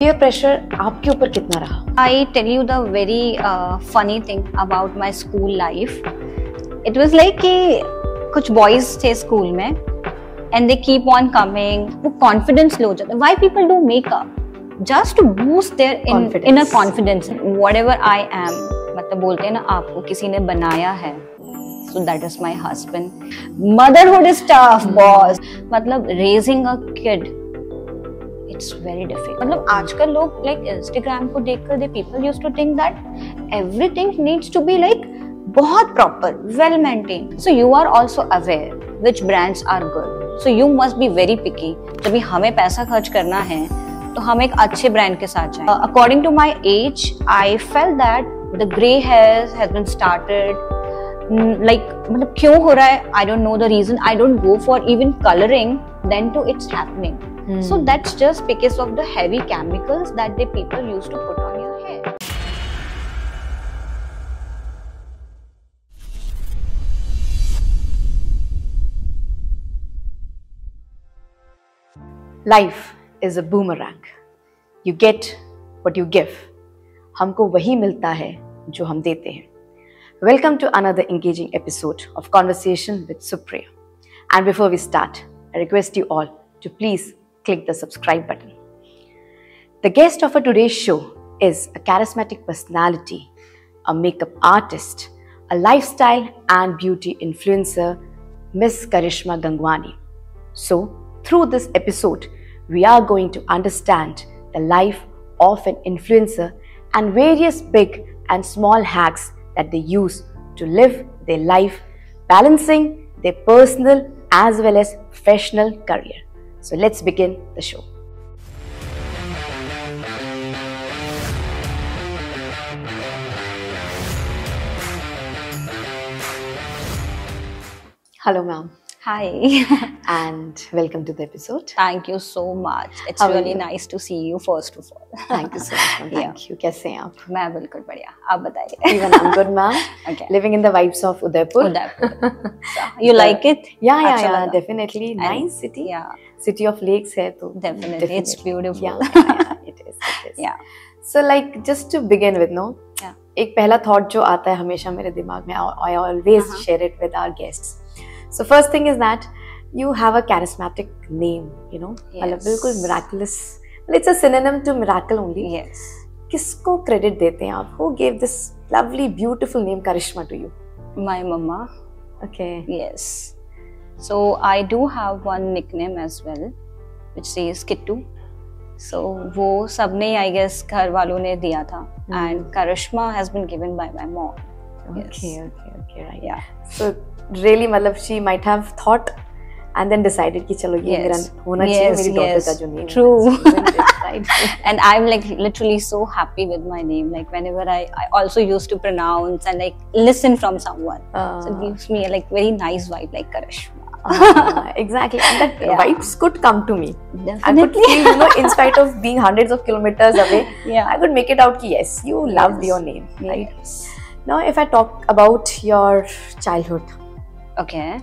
Peer pressure आपके ऊपर कितना रहा? I tell you the very funny thing about my school life it was like कि कुछ बॉयज़ थे स्कूल में and they keep on coming वो कॉन्फिडेंस लो जाता why people do makeup just to boost their in in a confidence whatever I am मतलब बोलते हैं ना आपको किसी ने बनाया है so that is my husband. Motherhood is tough boss. मतलब raising a kid it's very difficult मतलब आजकल लोग लाइक इंस्टाग्राम को देखकर they people use to think that everything needs to be like बहुत proper well maintain so you are also aware which brands are good so you must be very picky जब हमें पैसा खर्च करना है तो हम एक अच्छे ब्रांड के साथ जाएँ। According to my age I feel that the grey hair has been started like मतलब क्यों हो रहा है? I don't know the reason I don't go for even colouring then too it's happening So that's just because of the heavy chemicals that the people use to put on your hair life is a boomerang you get what you give हमको वही मिलता है जो हम देते हैं Welcome to another engaging episode of Conversation with Supriya. And before we start, I request you all to please click the subscribe button. The guest of our today's show is a charismatic personality, a makeup artist, a lifestyle and beauty influencer, Miss Karishma Gangwani. So, through this episode, we are going to understand the life of an influencer and various big and small hacks that they use to live their life, balancing their personal as well as professional career. So let's begin the show. Hello, ma'am. Hi. and welcome to the episode. Thank you so much. It's How really nice to see you first of all. Thank you so much. ma'am. Yeah. Thank you. कैसे हैं आप? मैं बिल्कुल बढ़िया आप बताइए Even I'm good, ma'am. Okay. Living in the vibes of Udaipur. Udaipur you like it Yeah, yeah, अच्छा yeah. Definitely nice city. yeah City of lakes है तो. definitely it's beautiful Yeah, yeah, yeah, it is. It is. yeah So like just to begin with, no. Yeah. एक पहला thought जो आता है हमेशा मेरे दिमाग में always Uh-huh. share it with our guests. So first thing is that you have a charismatic name, you know. मतलब Yes. बिल्कुल miraculous. Well, it's a synonym to miracle only. yes किसको क्रेडिट देते हैं आप? Who gave this lovely beautiful name Karishma to you? my mama Okay. yes so I do have one nickname as well which says Kittu so वो सबने I guess घर वालों ने दिया था Hmm. and Karishma has been given by my mom Okay, Yes. okay, okay, right. yeah So really मतलब she might have thought and then decided कि चलो ये Yes. मेरा होना चाहिए Yes, मेरी daughter yes. का जो name है, True. isn't it? right? and i'm like literally so happy with my name like whenever i i also used to pronounce and like listen from someone so it Uh, gives me a like very nice vibe like karishma uh, exactly, and that Yeah. vibes could come to me. I could definitely feel, you know, in spite of being hundreds of kilometers away, yeah I could make it out. Ki, yes, you loved Yes. your name, right? yes Now, if I talk about your childhood, okay.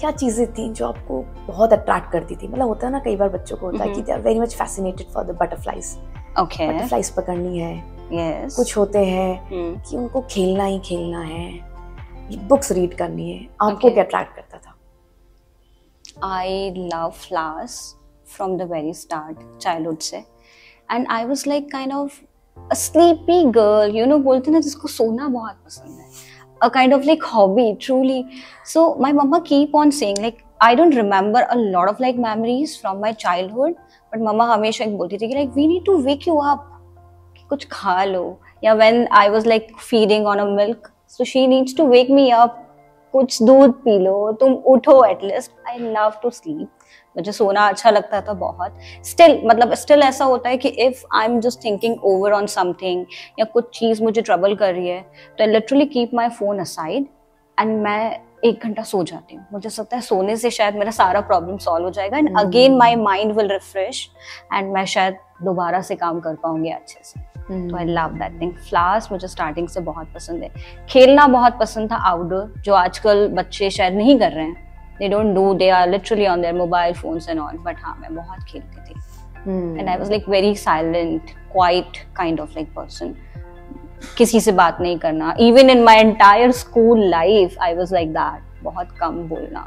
क्या चीज़ें थी जो आपको बहुत attract करती थी? मतलब होता है ना कई बार बच्चों को होता है कि. They are very much fascinated for the butterflies okay. Butterflies पकड़नी है। Yes. कुछ होते हैं Hmm. कि उनको खेलना ही खेलना है। बुक्स रीड करनी है। आपको क्या अट्रैक्ट करता था? I love flowers from the very start, childhood से. I was like kind of a sleepy girl, you know, बोलते ना जिसको सोना बहुत पसंद है. A kind of like hobby, truly. So my mama keep on saying like I don't remember a lot of like memories from my childhood, but mama हमेशा एक बोलती थी कि like we need to wake you up, कि कुछ खा लो. या when I was like feeding on a milk, so she needs to wake me up कुछ दूध पी लो तुम उठो at least I love to sleep मुझे सोना अच्छा लगता था बहुत। स्टिल मतलब स्टिल ऐसा होता है कि if I am just thinking over on something या कुछ चीज़ मुझे ट्रबल कर रही है तो I literally keep my phone aside and मैं एक घंटा सो जाती हूँ। मुझे लगता है सोने से शायद मेरा सारा प्रॉब्लम सॉल्व हो जाएगा and again my mind will refresh and मैं शायद दोबारा से काम कर पाऊँगी अच्छे से। तो I love that thing flowers मुझे स्टार्टिंग से बहुत पसंद है। खेलना बहुत पसंद था आउटडोर जो आजकल बच्चे शायद नहीं कर रहे हैं। They don't do they are literally on their mobile phones and all but हाँ मैं बहुत खेलती थी. And I was like very silent quite kind of like person किसी से बात नहीं करना। Even in my entire school life I was like that बहुत कम बोलना।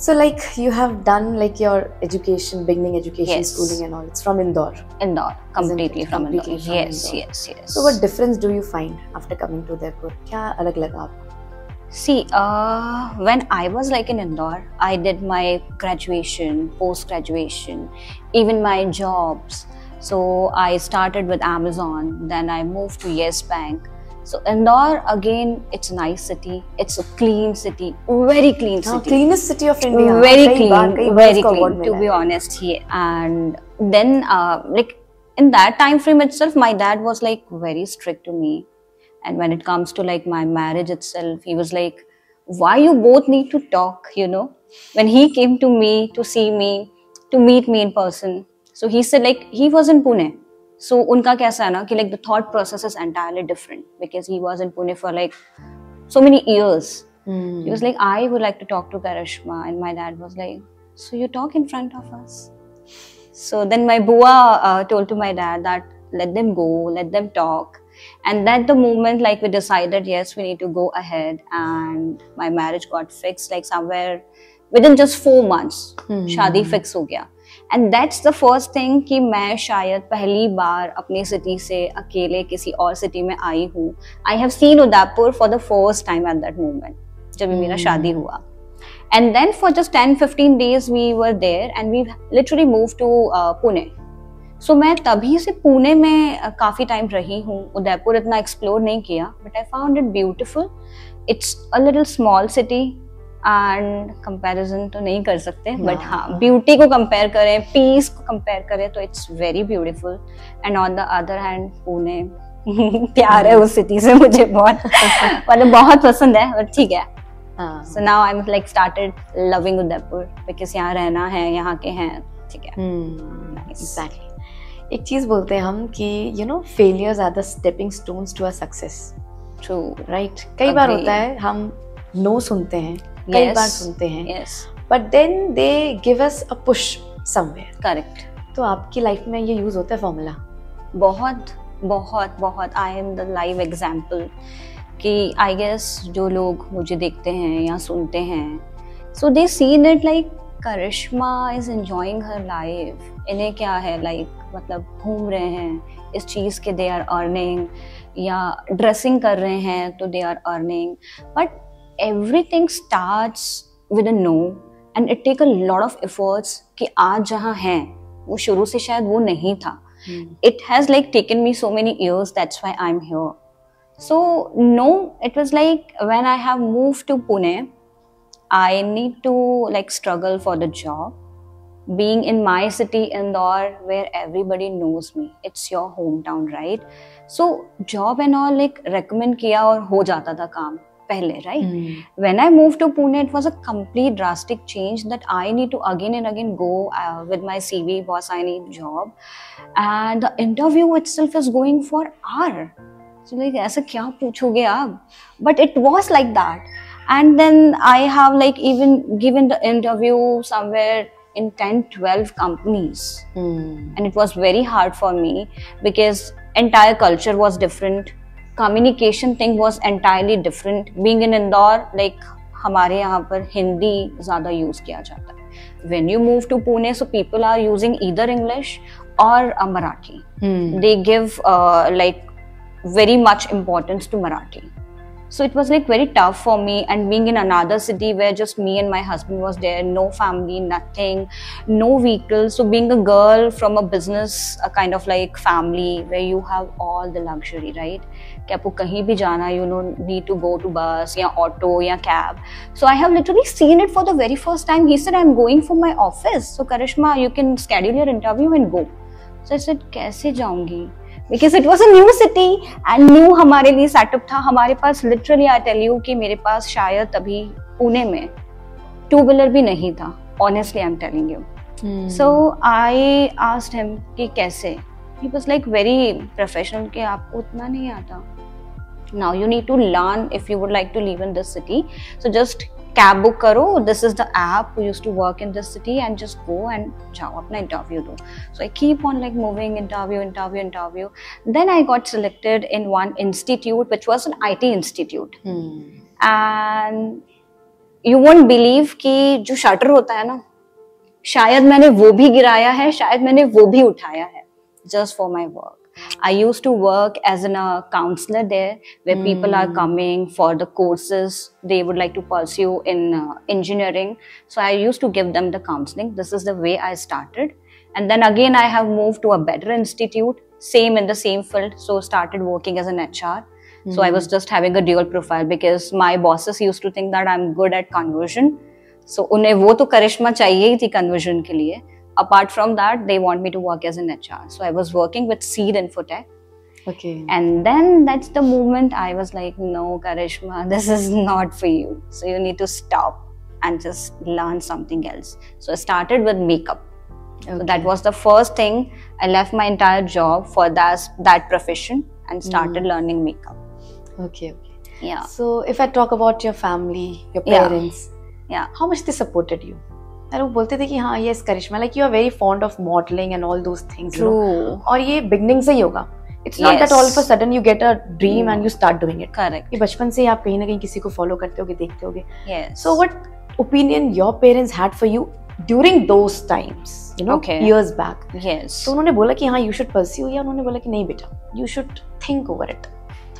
So like you have done like your education, beginning education, yes. schooling and all. It's from Indore. Indore, completely from Indore. From yes, Indore. yes, yes. So what difference do you find after coming to Udaipur? Kya alag laga? See, uh, when I was like in Indore, I did my graduation, post graduation, even my jobs. So I started with Amazon, then I moved to Yes Bank So Indore again, it's a nice city. It's a clean city, very clean हाँ, city. cleanest city of India. very कई clean, बार- कई बार very उसको award clean. मिला To be है. honest, yeah. And then, uh, like in that time frame itself, my dad was like very strict to me. And when it comes to like my marriage itself, he was like, "Why you both need to talk?" You know, when he came to me to see me, to meet me in person. So he said like he was in Pune. So उनका कैसा है ना कि like the thought process is entirely different because he was in Pune for like so many years. Hmm. He was like, I would like to talk to Karishma. And my dad was like, So you talk in front of us? So then my bua uh, told to my dad that let them go, let them talk. And that the moment like we decided, yes, we need to go ahead. And my marriage got fixed like somewhere within just four months. Hmm. शादी fix हो गया And that's the first thing कि मैं शायद पहली बार अपनी city से अकेले किसी और सिटी में आई हूँ। I have seen Udaipur for the first time at that moment जब भी मेरा Hmm. शादी हुआ। And then for just ten fifteen days we were there and we literally move to Pune so मैं तभी से पुणे में uh, काफ़ी टाइम रही हूँ। उदयपुर इतना एक्सप्लोर नहीं किया but I found it beautiful it's a little small city and comparison तो नहीं कर सकते बट हाँ। हाँ ब्यूटी को कंपेयर करें पीस को कंपेयर करें तो it's very beautiful and on the other hand Pune प्यार है उस सिटी से मुझे बहुत मतलब बहुत पसंद है और ठीक है हाँ. So now I like started loving Udaipur because यहाँ रहना है यहाँ के हैं ठीक है Hmm. Nice. Exactly. एक चीज़ बोलते हैं हम कि you know failures are the stepping stones to a success true right कई बार होता है हम नो सुनते हैं कई Yes. बार सुनते हैं। But then they give us a push somewhere correct तो आपकी लाइफ में ये यूज़ होता है फॉर्मूला बहुत बहुत बहुत. I am the live example कि आई गेस जो लोग मुझे देखते हैं या सुनते हैं so they seen it like Karishma is enjoying her life इन्हें क्या है लाइक like, मतलब घूम रहे हैं इस चीज़ के दे आर अर्निंग या ड्रेसिंग कर रहे हैं तो they are earning but everything starts with a no and it take a lot of efforts कि आज जहाँ हैं वो शुरू से शायद वो नहीं था it has like taken me so many years that's why i'm here so no it was like when i have moved to pune i need to like struggle for the job being in my city indore where everybody knows me it's your hometown right so job and all like recommend kiya और हो जाता था काम पहले right when I moved to Pune, it was a complete drastic change that I need to again and again go uh, with my CV, boss, I need job. And the interview itself is going for hour. So like ऐसा क्या पूछोगे आप? But it was like that. And then I have like even given the interview somewhere in 10, 12 companies. And it was very hard for me because entire culture was different. Communication thing was entirely different being in Indore like हमारे यहाँ पर हिंदी ज़्यादा use किया जाता है। When you move to Pune so people are using either English और Marathi they give like very much importance to Marathi so it was like very tough for me and being in another city where just me and my husband was there no family nothing no vehicle so being a girl from a business a kind of like family where you have all the luxury right कि आपको कहीं भी जाना you know need to go to bus या auto या cab so I have literally seen it for the very first time he said I am going for my office so Karishma you can schedule your interview and go so I said कैसे जाऊंगी because it was a new city and new हमारे लिए setup था। हमारे पास literally I tell you कि मेरे पास शायद तभी पुणे में टू व्हीलर भी नहीं था। Honestly I am telling you so I asked him कि कैसे? He was like very professional कि आपको उतना नहीं आता। Now you need to learn if you would like to live in this city. So just cab book करो। This is the app use to work in this city and just go and जाओ अपना interview दो। So I keep on like moving interview interview interview then I got selected in one institute which was N I T institute and you won't believe कि जो shutter होता है ना शायद मैंने वो भी गिराया है शायद मैंने वो भी उठाया है just for my work I used to work as an, a counselor there, where mm. people are coming for the courses they would like to pursue in uh, engineering. So I used to give them the counseling. This is the way I started. And then again, I have moved to a better institute, same in the same field. So started working as an HR. Mm. So I was just having a dual profile because my bosses used to think that I'm good at conversion. So उन्हें वो तो करिश्मा चाहिए ही थी conversion के लिए apart from that, they want me to work as an HR. So I was working with Seed Infotech. Okay. And then that's the moment I was like, no, Karishma, this is not for you. So you need to stop and just learn something else. So I started with makeup. Okay. So that was the first thing. I left my entire job for that, that profession and started mm. learning makeup. Okay, okay. Yeah. So if I talk about your family, your parents, yeah, yeah. how much they supported you? और वो बोलते थे कि हाँ ये Karishma like you are very fond of modelling and all those things और ये beginning से ही होगा. It's not that all a sudden you get a dream and you start doing it correct ये बचपन से ही आप कहीं ना कहीं किसी को फॉलो करते होगे देखते होगे. So what opinion your parents had for you during those times you know years back yes तो उन्होंने बोला कि हाँ यू शुड परस्यू या उन्होंने बोला कि नहीं बेटा you should think over it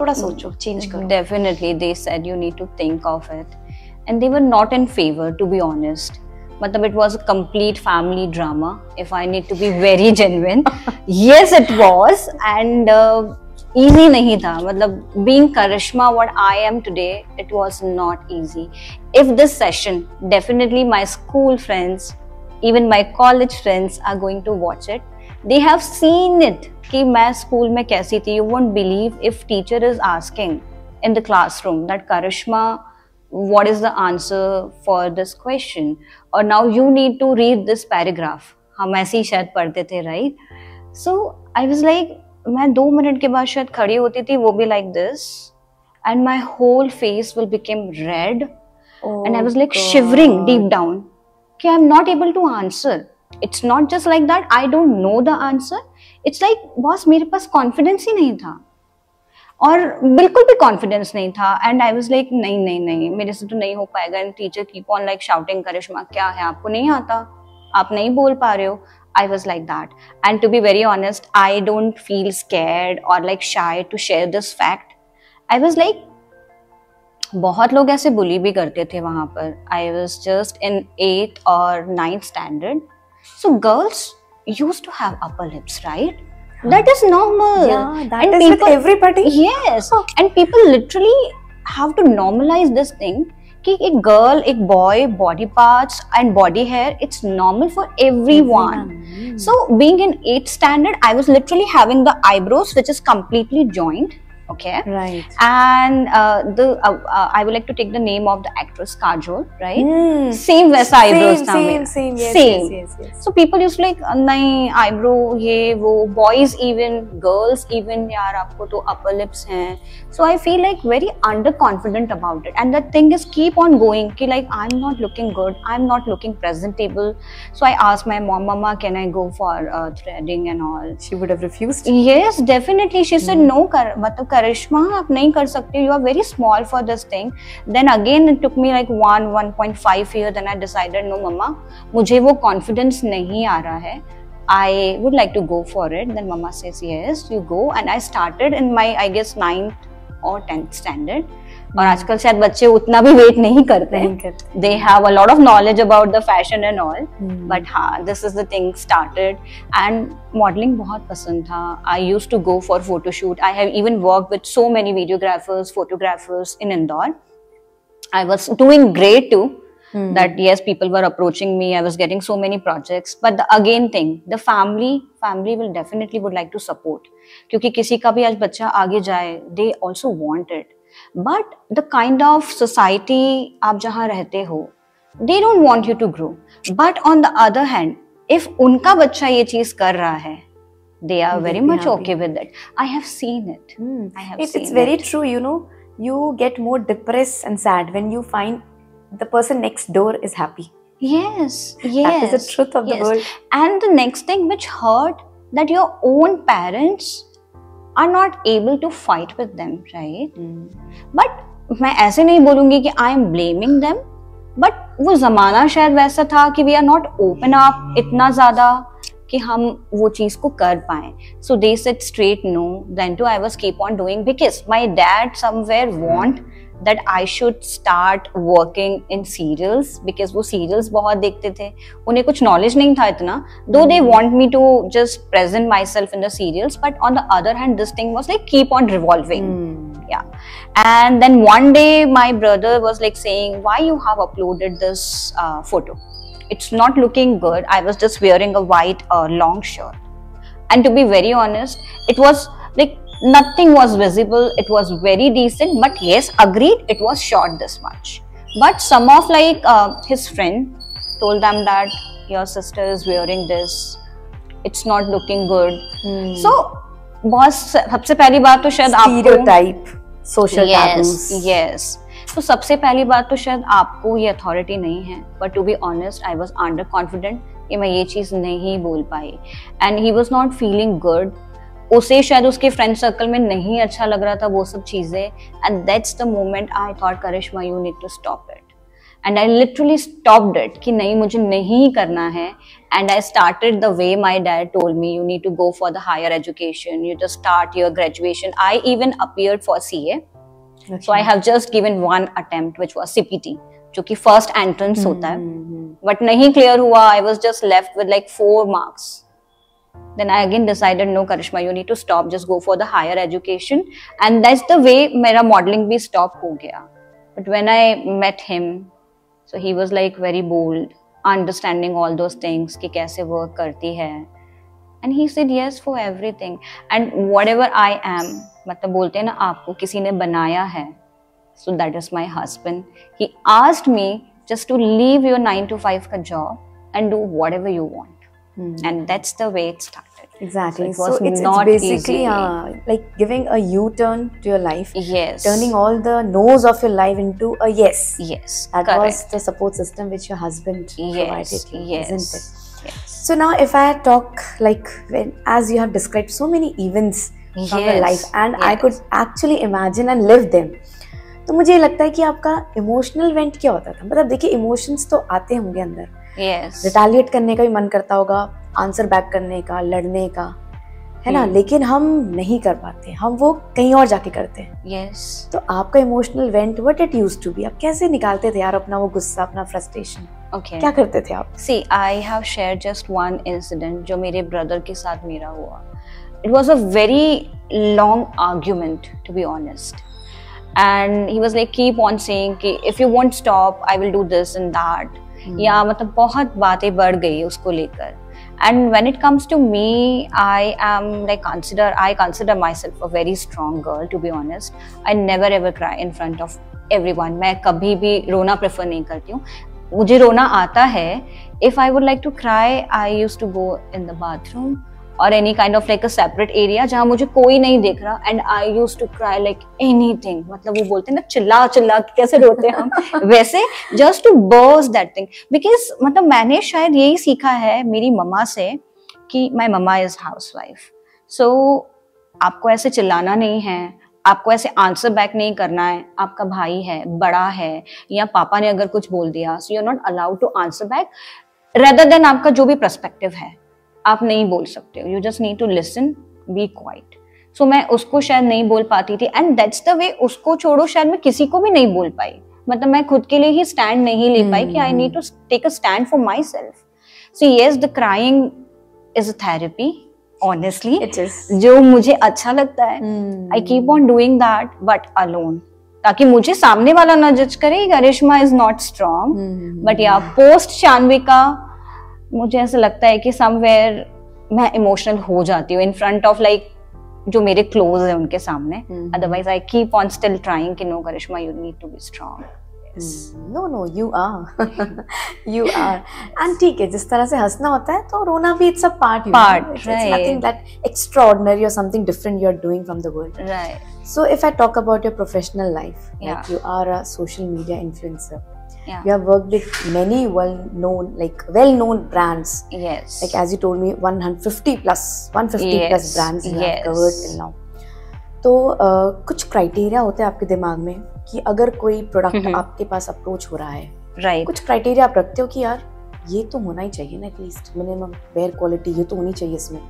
थोड़ा सोचो चेंज करो. Definitely they said you need to think of it and they were not in favour to be honest मतलब it was a complete family drama if I need to be very genuine yes it was and easy नहीं था मतलब being Karishma what I am today it was not easy if this session definitely my school friends even my college friends are going to watch it they have seen it कि मैं school में कैसी थी you won't believe if teacher is asking in the classroom that Karishma what is the answer for this question or now you need to read this paragraph हम ऐसे ही शायद पढ़ते थे right so I was like मैं दो minute के बाद शायद खड़ी होती थी वो भी like this and my whole face will became red and I was like shivering deep down कि I am not able to answer it's not just like that I don't know the answer it's like boss मेरे पास confidence ही नहीं था। और बिल्कुल भी confidence नहीं था। एंड आई वॉज़ लाइक नहीं नहीं नहीं मेरे से तो नहीं हो पाएगा। And teacher keep on like shouting Karishma क्या है? आपको नहीं आता? आप नहीं बोल पा रहे हो? I was like that. And to be very honest, I don't feel scared or like shy to share this fact. I was like, बहुत लोग ऐसे बुली भी करते थे वहाँ पर। I was just in eight और ninth standard so girls use to have upper lips right that is normal yeah that and is people, with everybody yes oh. and people literally have to normalize this thing कि एक girl एक boy body parts and body hair it's normal for every one so being in eight standard I was literally having the eyebrows which is completely joint Okay. Right. And uh, the uh, uh, I would like to take the name of the actress Kajol, right? Mm. Same वैसा eyebrows था Same, same, yes, same. Yes, yes, yes. So people used to like नहीं eyebrow ये वो boys even girls even यार आपको तो upper lips हैं. So I feel like very underconfident about it. And the thing is keep on going कि like I'm not looking good, I'm not looking presentable. So I asked my mom, Mama, can I go for uh, threading and all? She would have refused. Yes, definitely. She said no कर मतलब करिश्मा आप नहीं कर सकते you are very small for this thing then again it took me like one one point five year then I decided no mamma मुझे वो confidence नहीं आ रहा है I would like to go for it. Then mama says, yes, you go. And I started in my, I guess, ninth or tenth standard. और आजकल शायद बच्चे उतना भी वेट नहीं करते हैं। They have a lot of knowledge about the fashion and all but हाँ this is the thing started and modelling बहुत पसंद था। I use to go for photoshoot I have even work with so many videographers photographers in Indore I was doing great to that yes people were approaching me I was getting so many projects but the again thing the family family will definitely would like to support क्योंकि किसी का भी आज बच्चा आगे जाए they also want it but the kind of society आप जहाँ रहते हो they don't want you to grow but on the other hand if उनका बच्चा ये चीज़ कर रहा है they are very much okay with it i have seen it Hmm. I have It, it's very it. true, you know. You get more depressed and sad when you find the person next door is happy. yes yes That is the truth of yes. the world. and the next thing which hurt that your own parents are not able to fight with them right? But मैं ऐसे नहीं बोलूँगी कि I am blaming them but वो जमाना शायद वैसा था कि we are not open up इतना ज़्यादा कि हम वो चीज़ को कर पाए। So they set straight no then to I was keep on doing because my dad somewhere want that I should start working in serials because वो सीरियल्स बहुत देखते थे उन्हें कुछ नॉलेज नहीं था इतना दो they want me to just present myself in the serials but on the other hand this thing was like keep on revolving yeah and then one day my brother was like saying why you have uploaded this uh, photo it's not looking good i was just wearing a white uh, long shirt and to be very honest it was like nothing was visible it was very decent but yes agreed it was short this much but some of like uh, his friend told them that your sister is wearing this it's not looking good hmm. so बहुत सबसे पहली बात तो शायद Stereotype, social taboos. Yes तो सबसे पहली बात तो शायद आपको ये अथॉरिटी नहीं है but to be honest I was under confident कि मैं ये चीज़ नहीं बोल पाई and he was not feeling good उसे शायद उसके फ्रेंड सर्कल में नहीं अच्छा लग रहा था वो सब चीज़ें। And that's the moment I thought Karishma you need to stop it and I literally stopped it कि नहीं मुझे नहीं करना है। And I started the way my dad told me you need to go for the higher education you just start your graduation I even appear for C A So I have just given one attempt, which was CPT, जो कि first entrance होता है. But नहीं clear हुआ. I was just left with like four marks. Then I again decided, no, Karishma, you need to stop. Just go for the higher education. And that's the way मेरा modeling भी stop हो गया. But when I met him, so he was like very bold, understanding all those things कि कैसे work करती है. And he said yes for everything and whatever I am मतलब बोलते हैं ना आपको किसी ने बनाया है so that is my husband he asked me just to leave your nine to five का job and do whatever you want and that's the way it started Exactly. So it So, it's, it's basically easy. uh, like giving a U-turn to your life, yes turning all the no's of your life into a yes. yes That correct was the support system which your husband yes provided you, yes isn't it? yes So now, if I talk like when, as you have described so many events from your life, and yes. I could actually imagine and live them. तो मुझे लगता है कि आपका emotional went क्या होता था मतलब देखिए इमोशंस तो आते होंगे अंदर रिटेलिएट करने का भी मन करता होगा आंसर बैक करने का लड़ने का है ना? लेकिन हम नहीं कर पाते हम वो कहीं और जाके करते हैं। यस तो आपका emotional vent what it used to be आप कैसे निकालते थे यार अपना वो गुस्सा अपना फ्रस्ट्रेशन ओके क्या करते थे आप? See I have share just one incident जो मेरे ब्रदर के साथ मेरा हुआ। It was a very long argument to be honest and he was like keep on saying कि if you won't stop I will do this and that Hmm. या मतलब बहुत बातें बढ़ गई उसको लेकर। And when it comes to me I am like consider I consider myself a very strong girl to be honest I never ever try in front of everyone मैं कभी भी रोना प्रेफर नहीं करती हूँ। मुझे रोना आता है। If I would like to cry I use to go in the bathroom और any kind of like a separate area जहाँ मुझे कोई नहीं देख रहा and I use to cry like anything मतलब वो बोलते हैं ना चिल्ला चिल्ला कैसे रोते हैं हम? वैसे just to burst that thing because मतलब मैंने शायद यही सीखा है मेरी मम्मा से कि my mamma is housewife so आपको ऐसे चिल्लाना नहीं है आपको ऐसे आंसर बैक नहीं करना है। आपका भाई है बड़ा है या पापा ने अगर कुछ बोल दिया so you are not allowed to answer back rather than आपका जो भी परस्पेक्टिव है आप नहीं बोल सकते हो। You just need to listen be quiet so मैं उसको शायद नहीं बोल पाती थी। एंड दैट्स द वे उसको छोड़ो शायद मैं किसी को भी नहीं बोल पाई। मतलब मैं खुद के लिए ही स्टैंड नहीं ले पाई कि I need to take a stand for myself so yes the crying is a therapy honestly it is जो मुझे अच्छा लगता है। I keep on doing that but alone ताकि मुझे सामने वाला ना जज करे Karishma is not strong but या पोस्ट शान्विका मुझे ऐसा लगता है कि समवेयर मैं इमोशनल हो जाती हूँ इन फ्रंट ऑफ़ लाइक जो मेरे क्लोज है उनके सामने। Otherwise I keep on still trying कि no Karishma you need to be strong no no you are you are and ठीक है जिस तरह से हंसना होता है तो रोना भी it's a part Part, nothing that extraordinary और something different you are doing from the world right if I talk about your professional life, like Yeah. you are a social media influencer, yeah. you have worked with many well known like well known brands. Yes. Like as you told me 150 plus 150 yes. plus brands you yes. have covered till now. तो uh, कुछ criteria होते हैं आपके दिमाग में कि अगर कोई प्रोडक्ट आपके पास अप्रोच हो रहा है। Right. कुछ क्राइटेरिया आप रखते हो कि यार ये तो होना ही चाहिए ना एटलीस्ट मिनिमम बेयर क्वालिटी ये तो होनी चाहिए इसमें।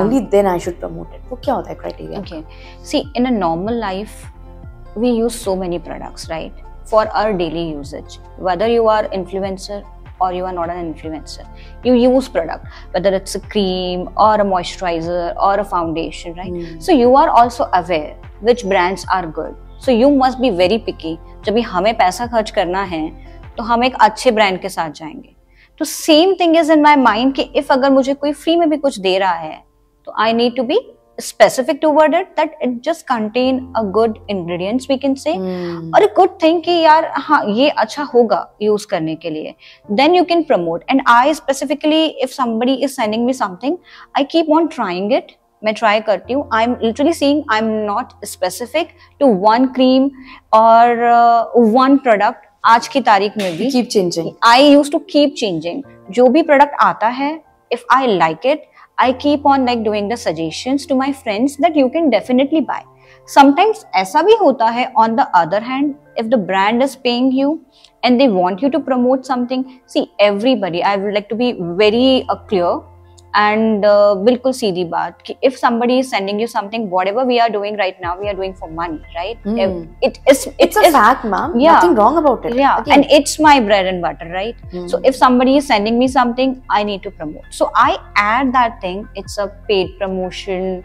Only then I should promote it वो क्या होता है criteria see in a normal life we use so many products right For our daily usage. Whether you are influencer or you are not an influencer, you use product, whether it's a cream or a moisturizer or a foundation, right? Hmm. So you are also aware which brands are good. So you must be very picky. जब भी हमें पैसा खर्च करना है तो हम एक अच्छे ब्रांड के साथ जाएँगे तो same thing is in my mind कि इफ़ अगर मुझे कोई फ्री में भी कुछ दे रहा है तो I need to be specific toward it that it just contain a good ingredients we can say Hmm. और a good thing कि यार हाँ ये अच्छा होगा यूज़ करने के लिए then you can promote and I specifically if somebody is sending me something I keep on trying it मैं ट्राई करती हूँ I am literally seeing I am not specific to one cream और one product आज की तारीख में भी keep changing. I use to keep changing जो भी प्रोडक्ट आता है if I like it I keep on like doing the suggestions to my friends that you can definitely buy sometimes ऐसा भी होता है on the other hand if the brand is paying you and they want you to promote something see everybody i would like to be very uh, clear and uh, bilkul seedhi baat ki if somebody is sending you something whatever we are doing right now we are doing for money right? Hmm. It is it's a fact ma'am. Yeah, nothing wrong about it. Yeah. And it's my bread and butter right? Hmm. So if somebody is sending me something i need to promote. So i add that thing. It's a paid promotion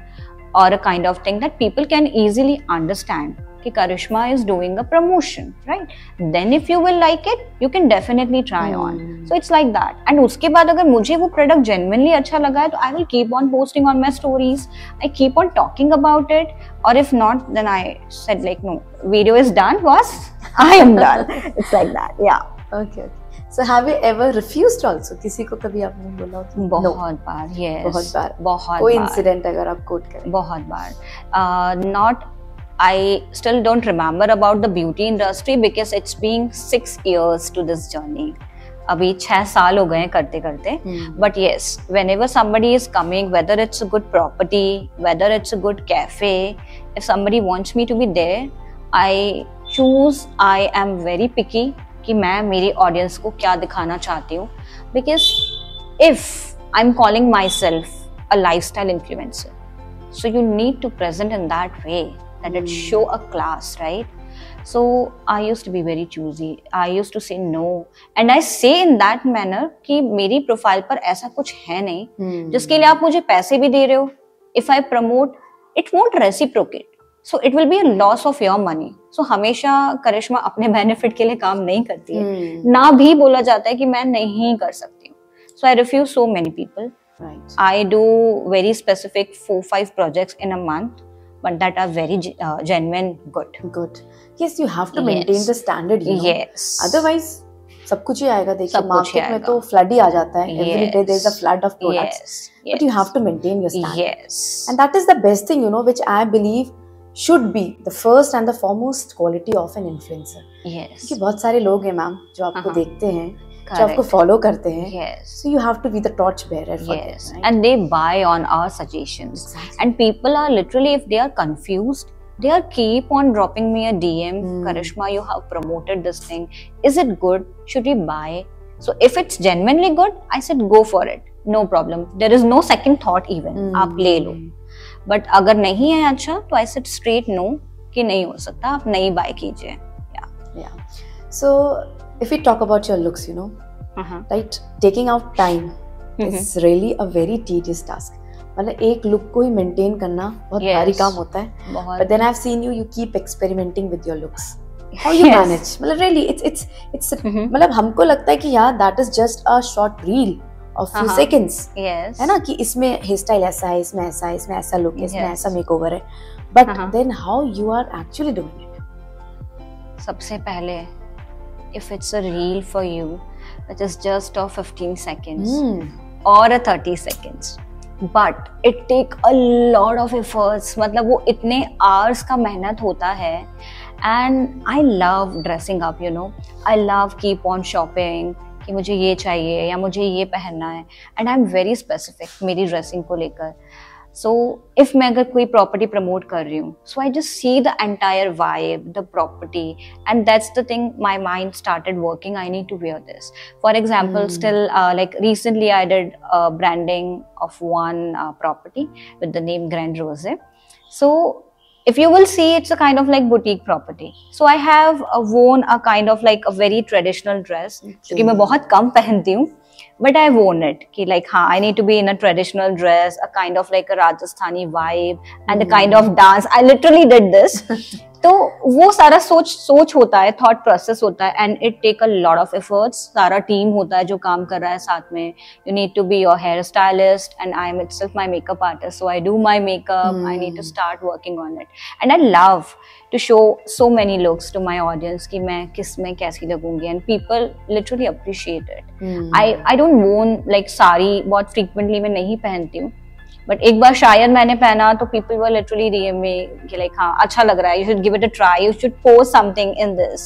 or a kind of thing that people can easily understand. कि Karishma is doing a promotion, right? Then if you will like it, you can definitely try on. Hmm. So it's like that. And उसके बाद अगर मुझे वो product genuinely अच्छा लगा है तो I will keep on posting on my stories. I keep on talking about it. Or if not, then I said like no, video is done, boss. I am done. it's like that. Yeah. Okay, okay. So have you ever refused also? किसी को कभी आपने बोला हो कि no? बहुत बार yes बहुत बार। बहुत कोई बार इंसिडेंट अगर आप कोट करें बहुत बार not I still don't remember about the beauty industry because it's been six years to this journey. अभी छह साल हो गए हैं करते करते Hmm. but yes whenever somebody is coming whether it's a good property whether it's a good cafe if somebody wants me to be there i choose i am very picky कि मैं मेरी ऑडियंस को क्या दिखाना चाहती हूँ because if I am calling myself a lifestyle influencer so you need to present in that way that it Hmm. show a class right so i used to be very choosy i used to say no and i say in that manner कि मेरी profile पर ऐसा कुछ है नहीं Hmm. जिसके लिए आप मुझे पैसे भी दे रहे हो if I promote it won't reciprocate so it will be a loss of your money so हमेशा करिश्मा अपने बेनिफिट के लिए काम नहीं करती है Hmm. ना भी बोला जाता है कि मैं नहीं कर सकती हूँ so I refuse so many people Right. I do very specific four five projects in a month, but that are very uh, genuine good. Good. Yes you have to maintain yes. the standard you know? yes. Otherwise सब कुछ ही आएगा देखिए market में तो flood ही आ जाता है। Every day there is a flood of products but you have to maintain your standard yes and that is the best thing you know which I believe should be the first and the foremost quality of an influencer yes क्योंकि बहुत सारे लोग हैं ma'am जो आपको हाँ। देखते हैं जो आपको फॉलो करते हैं so you have to be the torch bearer for yes and they buy on our suggestions and people are literally if they are confused they are keep on dropping me a DM Karishma you have promoted this thing is it good should we buy so if it's genuinely good I said go for it no problem there is no second thought even आप ले लो. But अगर नहीं है अच्छा तो I said straight no कि नहीं हो सकता। आप नई बाय कीजिए। Yeah yeah so if we talk about your looks, you know, uh-huh. right? Taking out time mm-hmm. is really a very tedious task. मतलब एक लुक को ही मेंटेन करना बहुत yes. भारी काम होता है। But then I've seen you you keep experimenting with your looks how you manage मतलब रियली इट्स इट्स इट्स मतलब हमको लगता है कि यार that is just a short reel of few seconds है ना? कि इसमें हेयर स्टाइल ऐसा है इसमें ऐसा है इसमें ऐसा लुक है इसमें ऐसा मेकओवर है। But then how you are actually doing it सबसे पहले if it's a reel for you that is just of 15 seconds Hmm. or a 30 seconds but it take a lot of efforts मतलब वो इतने hours का मेहनत होता है and I love dressing up you know I love keep on shopping कि मुझे ये चाहिए या मुझे ये पहनना है and I am very specific मेरी ड्रेसिंग को लेकर सो इफ़ मैं अगर कोई प्रॉपर्टी प्रमोट कर रही हूँ so I just see the entire vibe the property and that's the thing my mind started working I need to wear this for example still like recently I did branding of one property with the name Grand Rose so if you will see it's a kind of like boutique property so I have worn a kind of like a very traditional dress क्योंकि मैं बहुत कम पहनती हूँ but I've worn it. कि like हाँ I need to be in a traditional dress a kind of like a Rajasthani vibe and a kind of hmm. dance. I literally did this तो वो सारा सोच सोच होता है थॉट प्रोसेस होता है and it take a lot of efforts सारा टीम होता है जो काम कर रहा है साथ में. You need to be your hair stylist and I am itself my makeup artist so I do my makeup I need to start working on it and I love to show so many looks to my audience कि मैं किसमें कैसी लगूँगी and people literally appreciate it I I don't want like sari बहुत frequently मैं नहीं पहनती हूँ but एक बार शायद मैंने पहना तो पीपल वर लिटरली डीएम में कि लाइक हाँ अच्छा लग रहा है। You should give it a try you should post something in this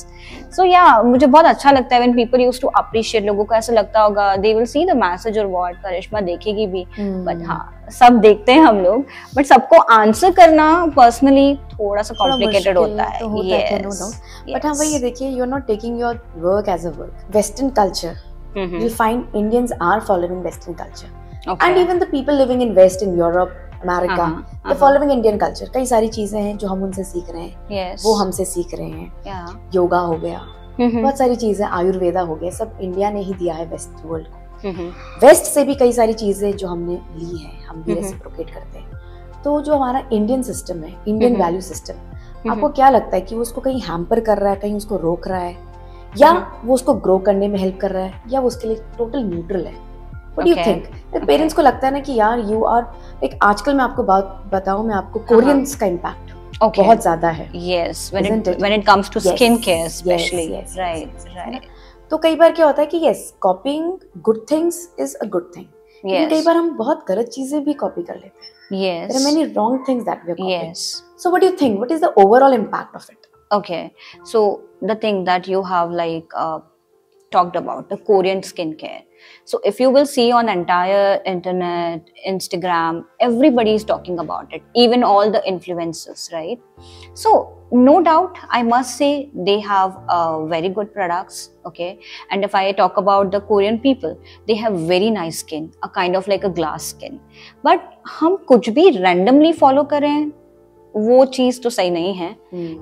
so या मुझे बहुत अच्छा लगता है when people use to appreciate लोगों को ऐसा लगता होगा। They will see the message और व्हाट करिश्मा देखेगी भी। बट हाँ सब देखते हैं हम लोग। बट सबको आंसर करना पर्सनली थोड़ा सा कॉम्प्लिकेटेड होता है। तो है बट हाँ yes. वही ये देखिए you are not taking your work as a work western culture you find Indians are following Western culture. Okay. And even the people living in West, in Europe, America, Uh-huh, they're uh-huh. following Indian culture. कई सारी चीज़ें हैं जो हम उनसे सीख रहे हैं yes. वो हमसे सीख रहे हैं yeah. योगा हो गया Mhm. बहुत सारी चीज़ें आयुर्वेदा हो गया सब इंडिया ने ही दिया है वेस्ट वर्ल्ड को Mhm. वेस्ट से भी कई सारी चीज़ें जो हमने ली है हम भी। रेसिप्रोकेट करते हैं तो जो हमारा इंडियन सिस्टम है इंडियन। Value system. आपको क्या लगता है कि वो उसको कहीं हैम्पर कर रहा है कहीं उसको रोक रहा है या हम्म। वो उसको ग्रो करने में हेल्प कर रहा है या वो उसके लिए टोटल न्यूट्रल है what do you. Think parents को लगता है ना कि यार यू आर एक आजकल मैं आपको बात बताऊँ मैं आपको कोरियंस का इम्पैक्ट Okay. बहुत ज़्यादा है Yes, when it, Isn't it? when it comes to Yes, skincare, yes, especially. yes, right, yes, yes, right. तो कई बार क्या होता है कि yes coping good things is a good thing लेकिन कई बार हम बहुत गलत चीज़ें भी कॉपी कर लेते हैं yes, there are many wrong things that we are copying yes. so what do you think what is the overall impact of it Okay, so the thing that you have like uh, talked about the korean skincare. So if you will see on entire internet instagram everybody is talking about it even all the influencers right? So no doubt i must say they have uh, very good products okay? And if i talk about the korean people they have very nice skin a kind of like a glass skin. But hum kuch bhi randomly follow kar rahe वो चीज़ तो सही नहीं है।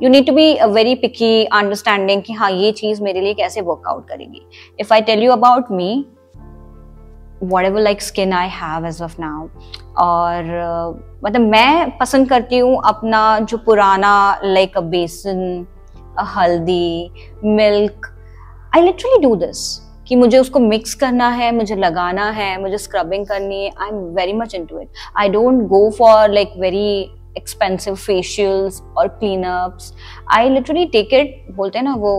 You need to be very picky understanding कि हाँ ये चीज़ मेरे लिए कैसे वर्कआउट करेगी। If I tell you about me whatever like skin I have as of now और uh, मतलब मैं पसंद करती हूँ अपना जो पुराना like a besan haldi milk I literally do this कि मुझे उसको मिक्स करना है मुझे लगाना है मुझे स्क्रबिंग करनी है I am very much in to it I don't go for like very expensive facials और clean ups I literally take it बोलते हैं ना वो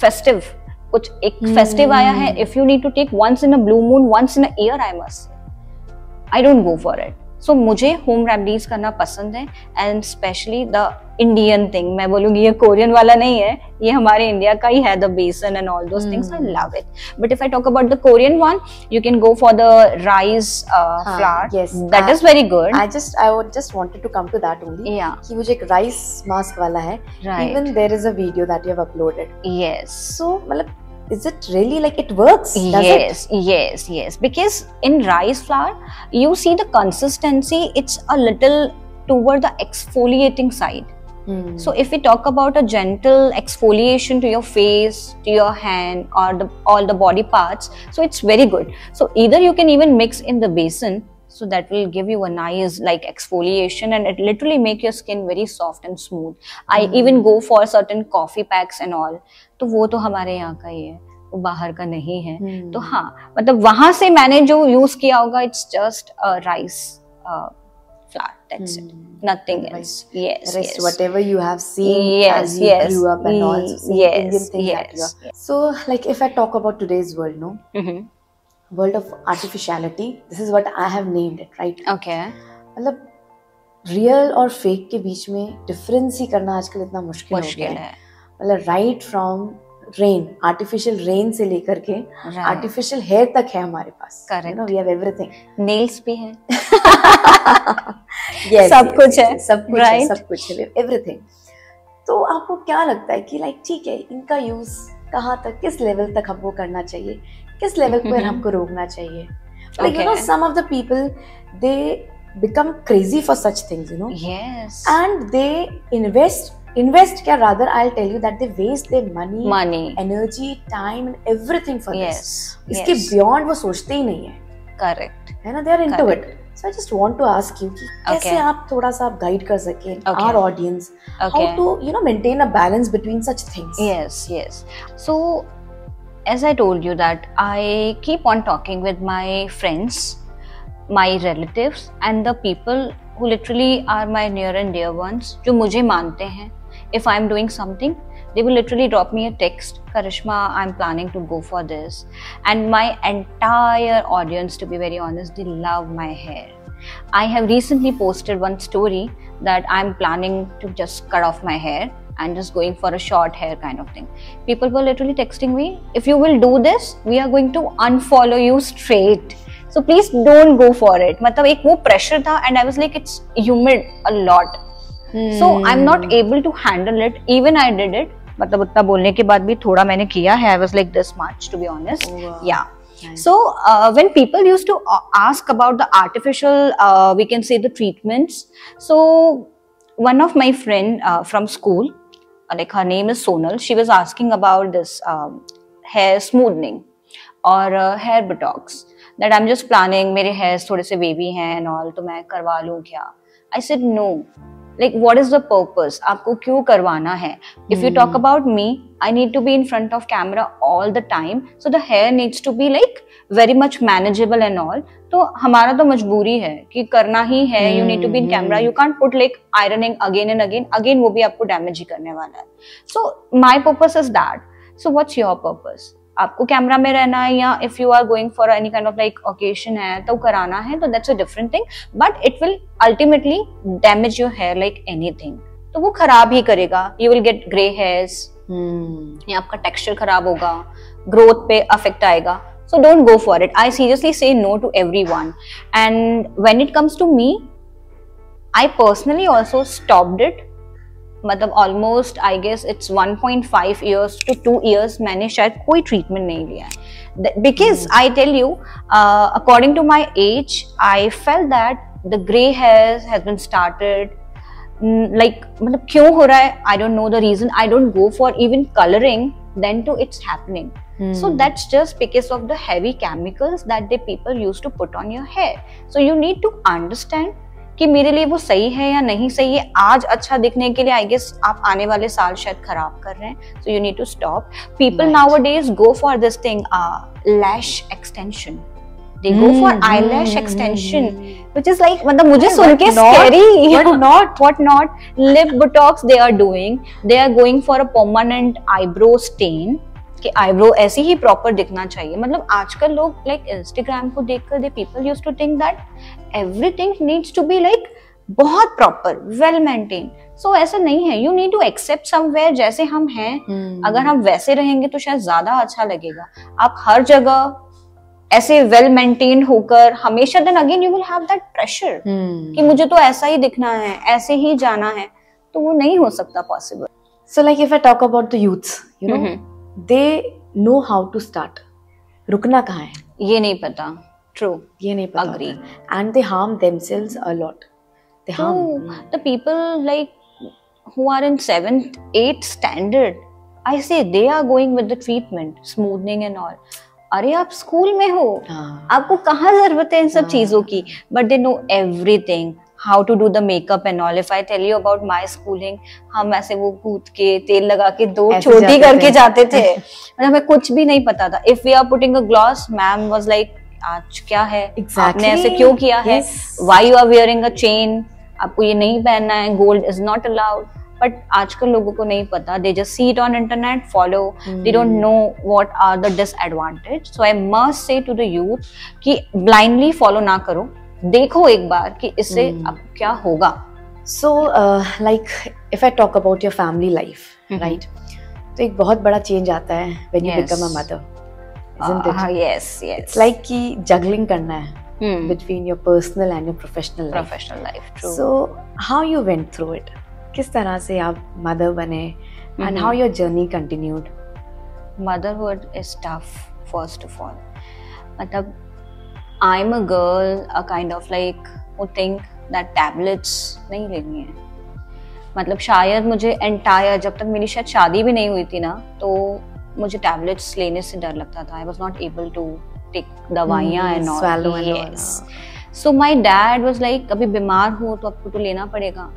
फेस्टिव कुछ एक फेस्टिव आया है if you need to take once in a blue moon once in a year I must I don't go for it so so, मुझे home remedies करना पसंद है and specially the Indian thing मैं बोलूँगी ये Korean वाला नहीं है ये हमारे इंडिया का ही है the besan and all those things I love it but if I talk about the Korean one you can go for the rice flour yes. That is very good I just I would just wanted to come to that only. या कि जो एक rice mask वाला है. Even there is a video that you have uploaded. Yes so मतलब is it really like it works? Does it? Yes yes yes. Because in rice flour you see the consistency it's a little toward the exfoliating side. Hmm. so if we talk about a gentle exfoliation to your face to your hand or the all the body parts so it's very good. So either you can even mix in the basin so that will give you a nice like exfoliation and it literally make your skin very soft and smooth. I even go for certain coffee packs and all तो वो तो हमारे यहाँ का ही है वो बाहर का नहीं है। तो हाँ मतलब वहाँ से मैंने जो यूज़ किया होगा इट्स जस्ट राइस रियल और फेक के बीच में डिफरेंस ही करना आजकल इतना मुश्किल है। मतलब right from rain artificial rain से लेकर के आर्टिफिशियल हेयर तक है हमारे पास no we have everything nails भी है। Yes, सब yes, कुछ yes, है, सब कुछ है सब कुछ है एवरीथिंग तो आपको क्या लगता है कि लाइक ठीक है इनका यूज़ कहाँ तक किस लेवल तक हमको करना चाहिए? किस लेवल पर। हमको रोकना चाहिए? Like you know some of the people they become crazy for such things you know yes and they invest invest क्या rather I'll tell you that they waste their money money energy time and everything for yes this इसके beyond वो सोचते ही नहीं है correct है ना they are into Correct. it so I just want to ask you कि कैसे Okay. आप थोड़ा सा आप गाइड कर सके Okay. our audience okay how to you know maintain a balance between such things Yes, yes. So, as I told you that I keep on talking with my friends, my relatives, and the people who literally are my near and dear ones, जो मुझे मानते हैं. If I'm doing something, they will literally drop me a text. Karishma, I'm planning to go for this. And my entire audience, to be very honest, they love my hair. I have recently posted one story that I'm planning to just cut off my hair and just going for a short hair kind of thing. People were literally texting me, if you will do this, we are going to unfollow you straight. So please don't go for it. मतलब एक वो pressure था and I was like it's humid a lot. so I am not able to handle it even I did it मतलब उतना बोलने के बाद भी थोड़ा मैंने किया है. I was like this much to be honest या so when people use to ask about the artificial we can see the treatments so one of my friend from school like her name is Sonal she was asking about this hair smoothening और hair botox that I am just planning मेरे hair थोड़े से baby हैं and all तो मैं करवा लूँ क्या? I said no like what is the purpose आपको क्यों करवाना है? If you talk about me I need to be in front of camera all the time so the hair needs to be like very much manageable and all तो हमारा तो मजबूरी है कि करना ही है। You need to be in camera you can't put like ironing again and again again वो भी आपको डैमेज ही करने वाला है। So my purpose is that so what's your purpose आपको कैमरा में रहना है या if you are going for any kind of like occasion है तो कराना है तो that's a different thing but it will ultimately damage your hair like anything तो वो खराब ही करेगा। You will get grey hairs. या आपका टेक्सचर खराब होगा ग्रोथ पे अफेक्ट आएगा। So don't go for it I seriously say no to everyone and when it comes to me I personally also stopped it मतलब almost I guess it's 1.5 years to two years मैंने शायद कोई treatment नहीं लिया है। Because I tell you according to my age I feel that the grey hair has been started like मतलब क्यों हो रहा है? I don't know the reason I don't go for even colouring then to it's happening. So Hmm. that's just because of the heavy chemicals that the people used to put on your hair. So you need to understand कि मेरे लिए वो सही है या नहीं सही है आज अच्छा दिखने के लिए आई गेस आप आने वाले साल शायद खराब कर रहे हैं। So you need to stop people nowadays go for this thing lash extension they go for Hmm, I hmm, lash hmm, extension hmm. which is like मतलब मुझे सुन के scary What not? what not lip botox they are doing. They are going for a permanent eyebrow stain कि eyebrow ऐसी ही proper दिखना चाहिए। मतलब आजकल लोग लाइक इंस्टाग्राम को देखकर they people use to think that everything needs to be like बहुत प्रॉपर वेल मेंटेन सो ऐसा नहीं है you need to accept somewhere जैसे हम हैं Hmm. अगर हम वैसे रहेंगे तो शायद ज़्यादा अच्छा लगेगा आप हर जगह ऐसे वेल मेंटेन होकर हमेशा then again you will have that pressure. कि मुझे तो ऐसा ही दिखना है ऐसे ही जाना है तो वो नहीं हो सकता possible so like if I talk about the youths, you know, हम्म। they know how to start. रुकना कहाँ है ये नहीं पता ट्रू ये नहीं पता Agree. And they harm themselves a lot. They harm So the people like who are in seventh, eighth standard, I say they are going with the treatment, smoothing and all. अरे आप school में हो. हाँ. आपको कहाँ ज़रूरत है इन सब हाँ. चीज़ों की? But they know everything how to do the makeup and all if I tell you about my schooling हम ऐसे वो कूद के तेल लगा के दो छोटी करके जाते थे। मतलब हमें कुछ भी नहीं पता था. If we are putting a gloss ma'am was like आज क्या है? exactly. आपने ऐसे क्यों किया है? Why you are wearing a chain आपको ये नहीं पहनना है gold is not allowed but आजकल लोगों को नहीं पता. They just see it on internet follow they don't know what are the disadvantage so I must say to the youth कि ब्लाइंडली फॉलो ना करो. देखो एक बार कि इससे Hmm. अब क्या होगा? So like if I talk about your family life, Mhm. तो एक बहुत बड़ा चेंज आता है when you Yes. become a isn't it? Yes yes It's like कि juggling करना है between your personal and your professional life. Professional life true So, how you went through it? किस तरह से आप mother बने Mhm. how your journey continued? motherhood is tough first of all मतलब I'm a girl a kind of like who think that tablets नहीं लेनी है मतलब शायद मुझे एंटायर जब तक मेरी शायद शादी भी नहीं हुई थी ना तो मुझे टैबलेट्स लेने से डर लगता था. I was not able to take दवाइयाँ so my dad was like अभी बीमार हो तो आपको तो लेना पड़ेगा.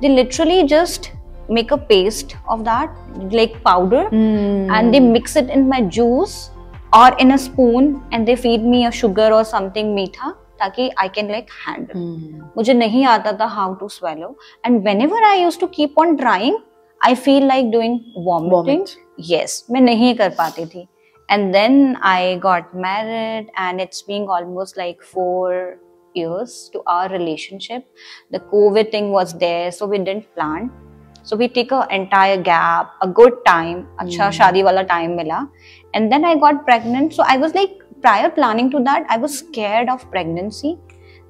They literally just make a paste of that like powder and they mix it in my juice और in a spoon and they feed me a sugar और समथिंग मीठा ताकि आई कैन लाइक हैंडल मुझे नहीं आता था how to swallow and whenever I use to keep on drawing I feel like doing vomiting yes मैं नहीं कर पाती थी. And then I got married and it's being almost like four years to our relationship the covid thing was there so we didn't plan so we take a entire gap a good time अच्छा hmm. शादी वाला time मिला. And then I got pregnant so I was like prior planning to that I was scared of pregnancy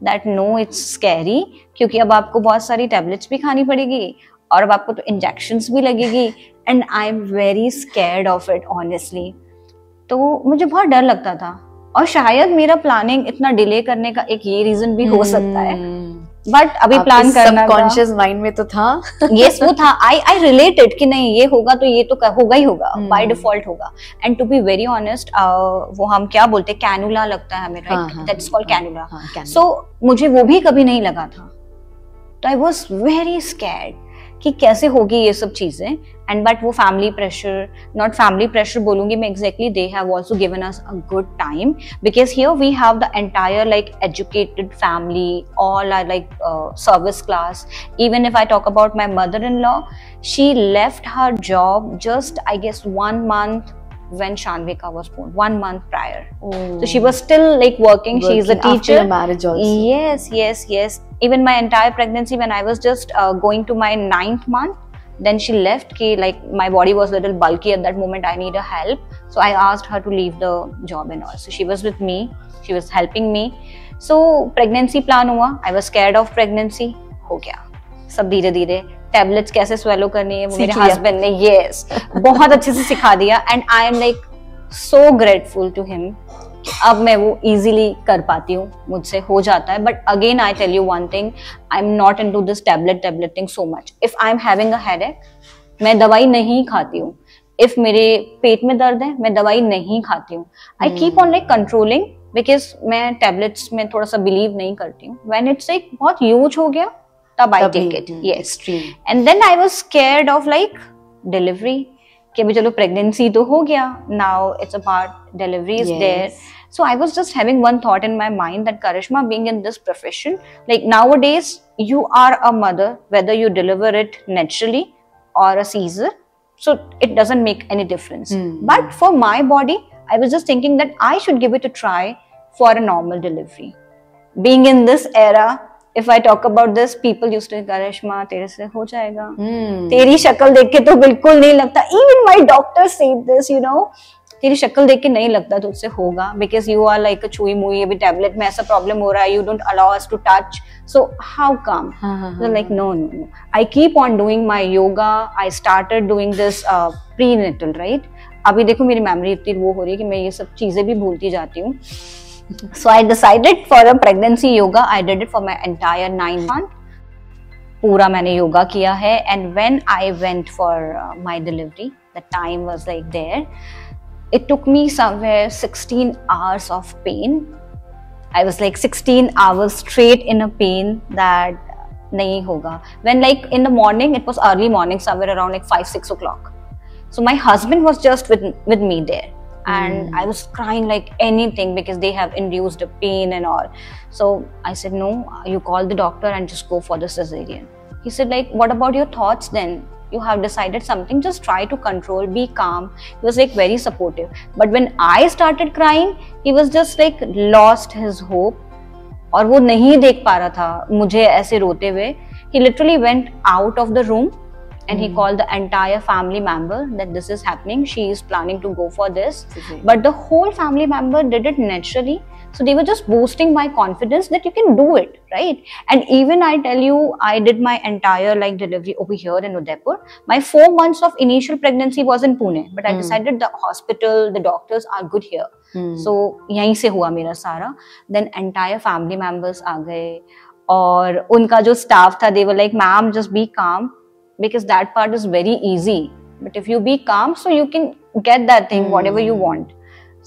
that no it's scary क्योंकि अब आपको बहुत सारी tablets भी खानी पड़ेगी और अब आपको तो इंजेक्शंस भी लगेगी and I am very scared of it honestly तो मुझे बहुत डर लगता था और शायद मेरा प्लानिंग इतना डिले करने का एक ये रीजन भी हो सकता है. बट अभी प्लान करना सबकॉन्शियस माइंड में तो था। यस वो था। आई आई रिलेटेड कि नहीं ये होगा तो ये तो होगा ही होगा. बाय डिफ़ॉल्ट होगा। And to be very honest वो हम क्या बोलते हैं कैनुला लगता है हमें right that's called cannula so मुझे वो भी कभी नहीं लगा था। तो आई वॉज़ वेरी स्कैर्ड कि कैसे होगी ये सब चीज़ें। एंड बट वो family pressure not family pressure बोलूँगी मैं exactly they have also given us a good time because here we have the entire like educated family all are like service class even if I talk about my mother in law she left her job just I guess one month when shanvika was born one month prior so she was still like working, she is a Working after teacher marriage also. yes yes yes even my entire pregnancy when i was just uh, going to my ninth month then she left ki like my body was a little bulky at that moment i need a help so i asked her to leave the job and all so she was with me she was helping me so pregnancy plan हुआ i was scared of pregnancy हो गया सब धीरे धीरे tablets कैसे swallow करनी है वो मेरे हस्बैंड ने यस बहुत अच्छे से सिखा दिया। And I am like so grateful to him अब मैं वो इजीली कर पाती हूँ मुझसे हो जाता है। But again I tell you one thing I am not into this tablet tableting so much if I am having a headache मैं दवाई नहीं खाती हूँ। इफ़ मेरे पेट में दर्द है मैं दवाई नहीं खाती हूँ। I keep on like controlling because मैं टैबलेट्स में थोड़ा सा बिलीव नहीं करती हूँ। वेन इट्स लाइक बहुत यूज़ हो गया तब आई तभी, take it hmm, yes extreme. And then I was scared of like delivery कि अभी चलो प्रेगनेंसी तो हो गया now it's a part delivery is Yes. There so i was just having one thought in my mind that karishma being in this profession like nowadays you are a mother whether you deliver it naturally or a caesar so it doesn't make any difference Hmm. but for my body i was just thinking that i should give it a try for a normal delivery being in this era if i talk about this people used to say karishma तेरे से हो जाएगा। Hmm. तेरी शक्ल देख के तो बिल्कुल नहीं लगता। इवन माई डॉक्टर से दिस यू नो तेरी शक्ल देख के नहीं लगता तुझसे होगा। बिकॉज़ यू आर लाइक छुई मुई अभी टेबलेट में ऐसा प्रॉब्लम हो रहा है you don't allow us to touch so how come like no no no I keep on doing keep yoga I my yoga. This started doing this uh, prenatal right? अभी देखो मेरी memory इतनी वो हो रही है कि मैं ये सब चीज़ें भी भूलती जाती हूँ। So i decided for a pregnancy yoga i did it for my entire nine month पूरा मैंने योगा किया है and when I went for my delivery the time was like there it took me somewhere 16 hours of pain i was like 16 hours straight in a pain that नहीं होगा when like in the morning it was early morning somewhere around like 5 6 o'clock so my husband was just with with me there and Mm. i was crying like anything because they have induced a pain and all so i said no you call the doctor and just go for the cesarean he said like what about your thoughts then you have decided something just try to control be calm he was like very supportive but when i started crying he was just like lost his hope और वो नहीं देख पा रहा था मुझे ऐसे रोते हुए he literally went out of the room and he Hmm. called the entire family member that this is happening she is planning to go for this Cesarean. but the whole family member did it naturally so they were just boosting my confidence that you can do it right and even i tell you i did my entire like delivery over here in udaipur my four months of initial pregnancy was in pune but i Hmm. decided the hospital the doctors are good here Hmm. सो यहीं से हुआ मेरा सारा then entire family members आ गए और उनका जो staff था they were like ma'am just be calm Because that part is very easy but if you be calm so you can get that thing whatever you Hmm. Want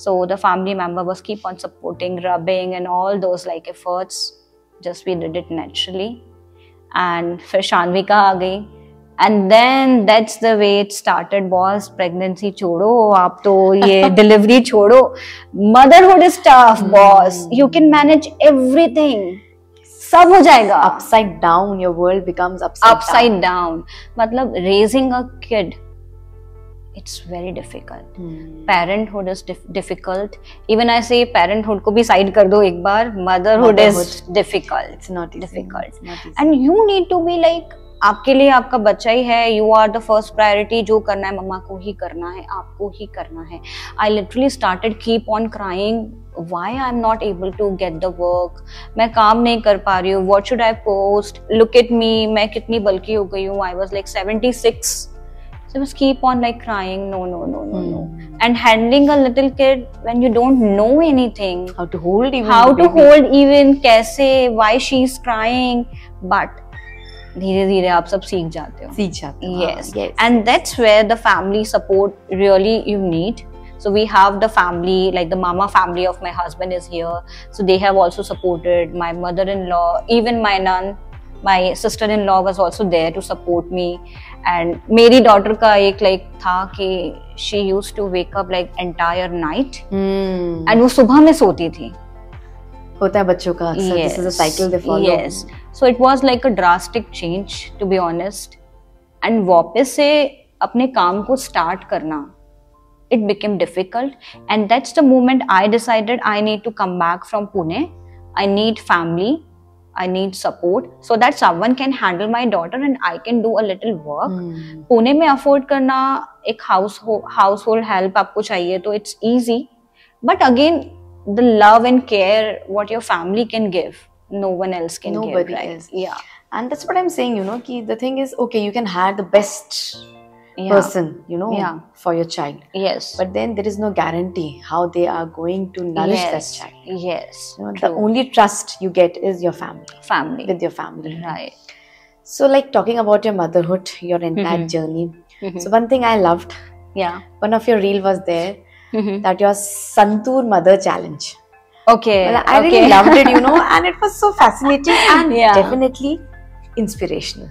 so the family member was keep on supporting rubbing and all those like efforts just we did it naturally and फिर शानविका आ गई and then that's the way it started boss pregnancy छोड़ो आप तो ये delivery छोड़ो motherhood is tough boss you can manage everything सब हो जाएगा। Upside down your world becomes upside down मतलब raising a kid it's very difficult parenthood is difficult even I say parenthood को भी साइड कर दो एक बार motherhood is difficult not difficult and you need to be like आपके लिए आपका बच्चा ही है you are the first priority जो करना है मम्मा को ही करना है आपको ही करना है I literally started keep on crying why I am not able to get the work मैं काम नहीं कर पा रही हूँ what should I post look it me मैं कितनी बल्कि हो गई हूँ I was like seventy six So just keep on like crying, no, no, no, no, no. Hmm. And handling a little kid when you don't know anything. How to hold even. How to baby. hold even, kaise, why she's crying. But धीरे धीरे आप सब सीख जाते हो। सीख जाते हो and that's where the family support really you need so we have the family like the mama family of my husband is here so they have also supported my mother in law even my none my sister in law was also there to support me and मेरी daughter का एक like था कि she use to wake up like entire night and वो सुबह में सोती थी। होता है बच्चों का cycle So it was like a drastic change, to be honest. And वापस से अपने काम को start करना, it became difficult. And that's the moment I decided I need to come back from Pune. I need family. I need support so that someone can handle my daughter and I can do a little work. Hmm. Pune में afford करना एक house house hold help आपको चाहिए तो it's easy but again the love and care what your family can no one else can Nobody give, right? Is. Yeah. And that's what I'm saying, you know, ki the thing is, okay, you can hire the best yeah. person, you know, yeah. for your child. Yes. But then there is no guarantee how they are going to nourish yes. that child. Yes. You know, the only trust you get is your family. Family. With your family. Right. So, like talking about your motherhood, your entire mm-hmm. journey. Mm-hmm. So, one thing I loved. Yeah. One of your reel was there mm-hmm. that your Santur Mother Challenge. Okay well, i okay. really loved it you know and it was so fascinating and Yeah. definitely inspirational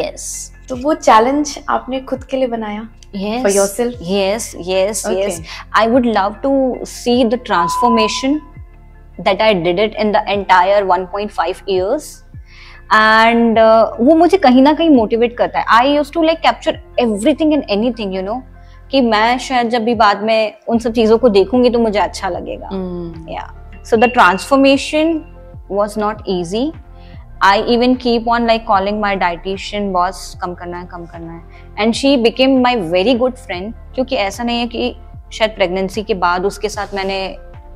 yes तो वो challenge आपने खुद के लिए बनाया yes For yourself? yes yes Okay. yes i would love to see the transformation that i did it in the entire 1.5 years and uh, वो मुझे कहीं ना कहीं मोटिवेट करता है I use to like capture everything and anything you know कि मैं शायद जब भी बाद में उन सब चीज़ों को देखूँगी तो मुझे अच्छा लगेगा mm. yeah so the transformation was not easy i even keep on like calling my dietitian boss कम करना है कम करना है and she became my very good friend क्योंकि ऐसा नहीं है कि शायद प्रेगनेंसी के बाद उसके साथ मैंने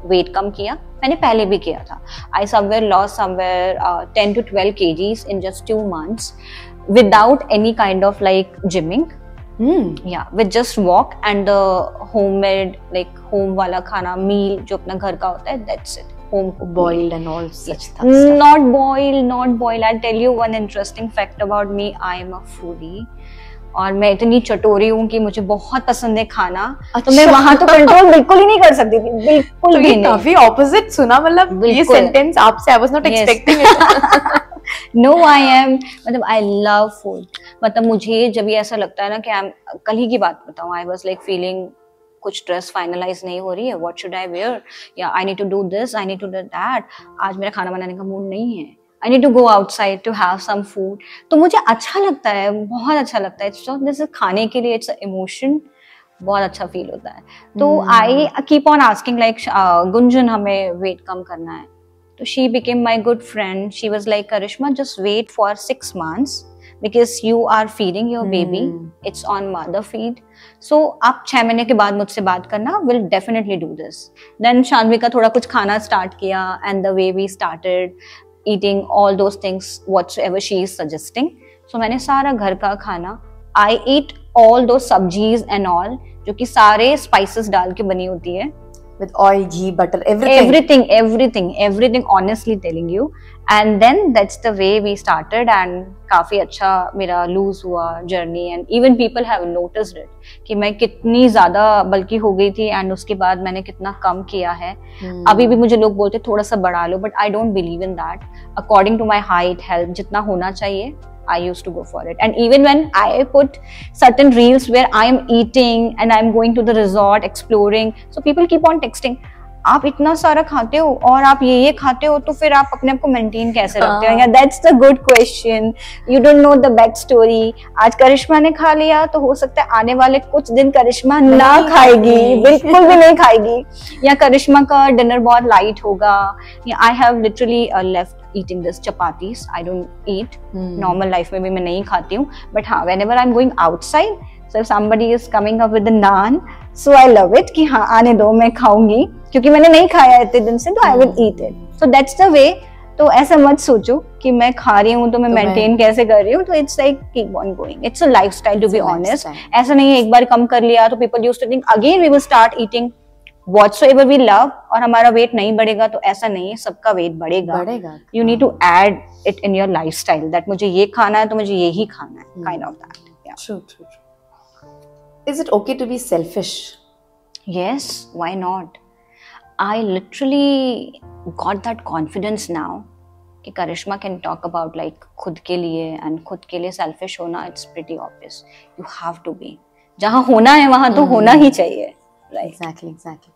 वेट कम किया मैंने पहले भी किया था I somewhere lost somewhere ten to twelve KGs in just two months without any kind of like gymming Hmm. yeah with just walk and the homemade like home वाला खाना meal जो अपना घर का होता है that's it home cooked meal. boiled and all such stuff. not boiled not boiled I'll tell you one interesting fact about me I am a foodie और मैं इतनी चटोरी हूँ कि मुझे बहुत पसंद है खाना अच्छा। तो मैं अच्छा। वहाँ तो कंट्रोल बिल्कुल ही नहीं कर सकती थी बिल्कुल तो भी नहीं काफ़ी ऑपोजिट सुना मतलब ये सेंटेंस आपसे I was not expecting it no I am मतलब आई लव फ़ूड मतलब मुझे जब ये ऐसा लगता है ना कि आई कल ही की बात बताऊँ आई वॉज़ लाइक फीलिंग कुछ ड्रेस फाइनलाइज नहीं हो रही है. व्हाट शुड आई वेयर या I need to do this I need to do that आज मेरा खाना बनाने का मूड नहीं है. I need to go outside to have some food तो मुझे अच्छा लगता है बहुत अच्छा लगता है. इट्स जैसे खाने के लिए इट्स इमोशन बहुत अच्छा फील होता है. तो I keep on asking like Gunjan हमें वेट कम करना है. तो she became my good friend she was like Karishma just wait for six months because you are feeding your baby it's on mother feed so आप छह महीने के बाद मुझसे बात करना. Will definitely do this then Shanvi का थोड़ा कुछ खाना स्टार्ट किया and the way we started eating all those things whatever she is suggesting so मैंने सारा घर का खाना आई ईट ऑल दो सब्जीज एंड ऑल जो कि सारे स्पाइसेस डाल के बनी होती है with oil ghee butter everything. Everything everything everything honestly telling you. And then that's the way we started and काफ़ी अच्छा मेरा लूज हुआ journey and even people have noticed it कि मैं कितनी ज़्यादा बल्कि हो गई थी एंड उसके बाद मैंने कितना कम किया है। Hmm. अभी भी मुझे लोग बोलते थोड़ा सा बढ़ा लो but I don't believe in that according to my height health जितना होना चाहिए I used to go for it. And even when I put certain reels where I'm eating and I'm going to the resort exploring, so people keep on texting. आप इतना सारा खाते हो और आप ये ये खाते हो तो फिर आप अपने आप को मेंटेन कैसे रखते हो? या that's the good question you don't know the back story आज करिश्मा ने खा लिया तो हो सकता है आने वाले कुछ दिन करिश्मा ना खाएगी। बिल्कुल भी नहीं खाएगी। या करिश्मा का डिनर बहुत लाइट होगा। या I have literally left eating this chapatis. I don't eat. Hmm. normal life में भी मैं नहीं खाती हूँ. But हाँ whenever I'm going outside so if somebody is coming up with a naan so I love it कि हाँ आने दो मैं खाऊँगी. क्योंकि मैंने नहीं खाया इतने दिन से तो I will eat it. So that's the way. तो ऐसा मत सोचो कि मैं खा रही हूँ तो मैं मेंटेन कैसे कर रही हूँ. तो it's like keep on going it's a lifestyle to be honest ऐसा नहीं है एक बार कम कर लिया तो people use to think again we will start eating whatever we love और हमारा वेट नहीं बढ़ेगा तो ऐसा नहीं है सबका वेट बढ़ेगा। बढ़ेगा। You need to add it in your lifestyle that मुझे ये खाना है तो मुझे ये ही खाना है kind of that true true is it okay to be selfish? Yes why not? I literally got that confidence now कि Karishma can talk about like खुद के लिए एंड खुद के लिए सेल्फिश होना it's pretty obvious you have to be जहाँ होना है वहाँ तो होना ही चाहिए। right. Exactly exactly.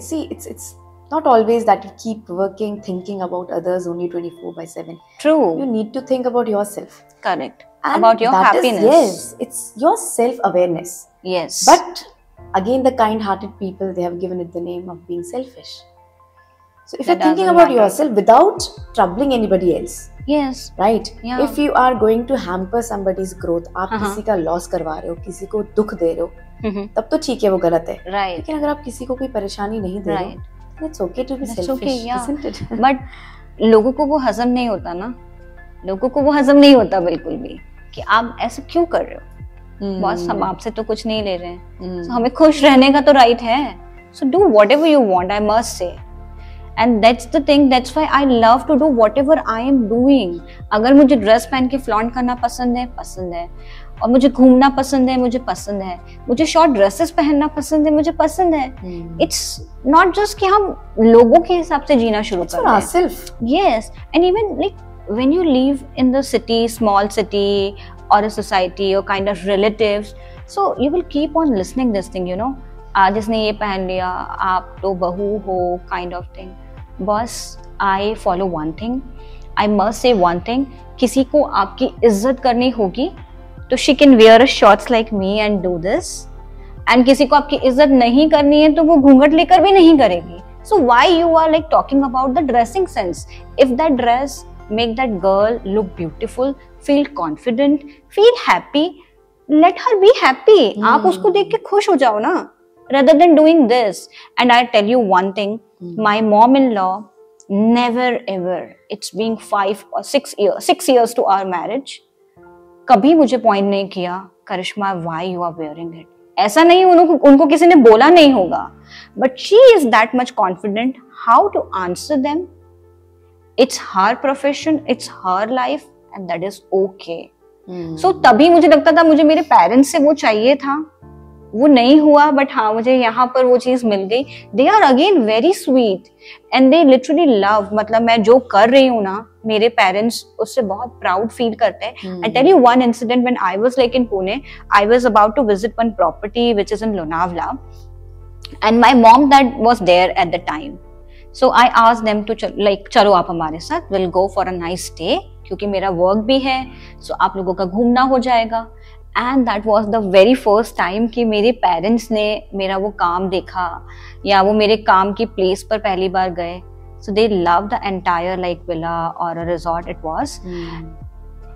See it's it's not always that you keep working thinking about others only 24 by 7 true. You need to think about yourself. Correct. And about your happiness is, yes it's your self awareness yes. But again the kind hearted people they have given it the name of being selfish. So if that you're thinking about matter. yourself without troubling anybody else yes. right? Yeah. if you are going to hamper somebody's growth uh-huh. kisi ka loss karwa rahe ho kisi ko dukh de rahe ho तब तो ठीक है वो गलत है। Right. लेकिन अगर आप किसी को कोई परेशानी नहीं दे रहे it's okay to be selfish but लोगों को वो हजम नहीं होता ना। लोगों को वो हजम नहीं होता बिल्कुल भी कि आप ऐसे क्यों कर रहे हो? बॉस हम आपसे तो कुछ नहीं ले रहे हैं। so, हमें खुश रहने का तो राइट है। So do whatever you want I must say and that's the thing that's why I love to do whatever I am doing अगर मुझे ड्रेस पहन के फ्लॉन्ट करना पसंद है पसंद है। और मुझे घूमना पसंद है मुझे पसंद है। मुझे शॉर्ट ड्रेसेस पहनना पसंद है मुझे पसंद है। इट्स नॉट जस्ट कि हम लोगों के हिसाब से जीना शुरू कर yes and even like when you live in the city small city or a society or kind of relatives so you will keep on listening this thing you know आज इसने ये पहन लिया आप तो बहू हो काइंड ऑफ़ थिंग बस I follow one thing I must say one thing किसी को आपकी इज़्ज़त करनी होगी तो she can wear shorts like me and do this and किसी को आपकी इज़्ज़त नहीं करनी है तो वो घूंघट लेकर भी नहीं करेगी. So why you are like talking about the dressing sense if that dress make that girl look beautiful feel confident feel happy let her be happy आप उसको देख के खुश हो जाओ ना. Rather than doing this and i tell you one thing. Mm. my mom-in-law never ever it's being five or six years six years to our marriage कभी मुझे पॉइंट नहीं किया Karishma why you are wearing it ऐसा नहीं उनको उनको किसी ने बोला नहीं होगा। But she is that much confident how to answer them it's her profession it's her life and that is okay so तभी मुझे लगता था मुझे मेरे पेरेंट्स से वो चाहिए था। वो नहीं हुआ बट हाँ मुझे यहाँ पर वो चीज़ मिल गई। They are again very sweet and they literally love मतलब मैं जो कर रही हूँ ना मेरे पेरेंट्स उससे बहुत प्राउड फील करते हैं। I tell you one incident when I was like in Pune I was about to visit one property which is in Lonavala and my mom that was there at the time so I ask them to like चलो आप हमारे साथ will go for a nice stay क्योंकि मेरा work भी है so so आप लोगों का घूमना हो जाएगा। And that was the very first time कि मेरे पेरेंट्स ने मेरा वो काम देखा या वो मेरे काम की प्लेस पर पहली बार गए। So they love the entire like villa और resort it was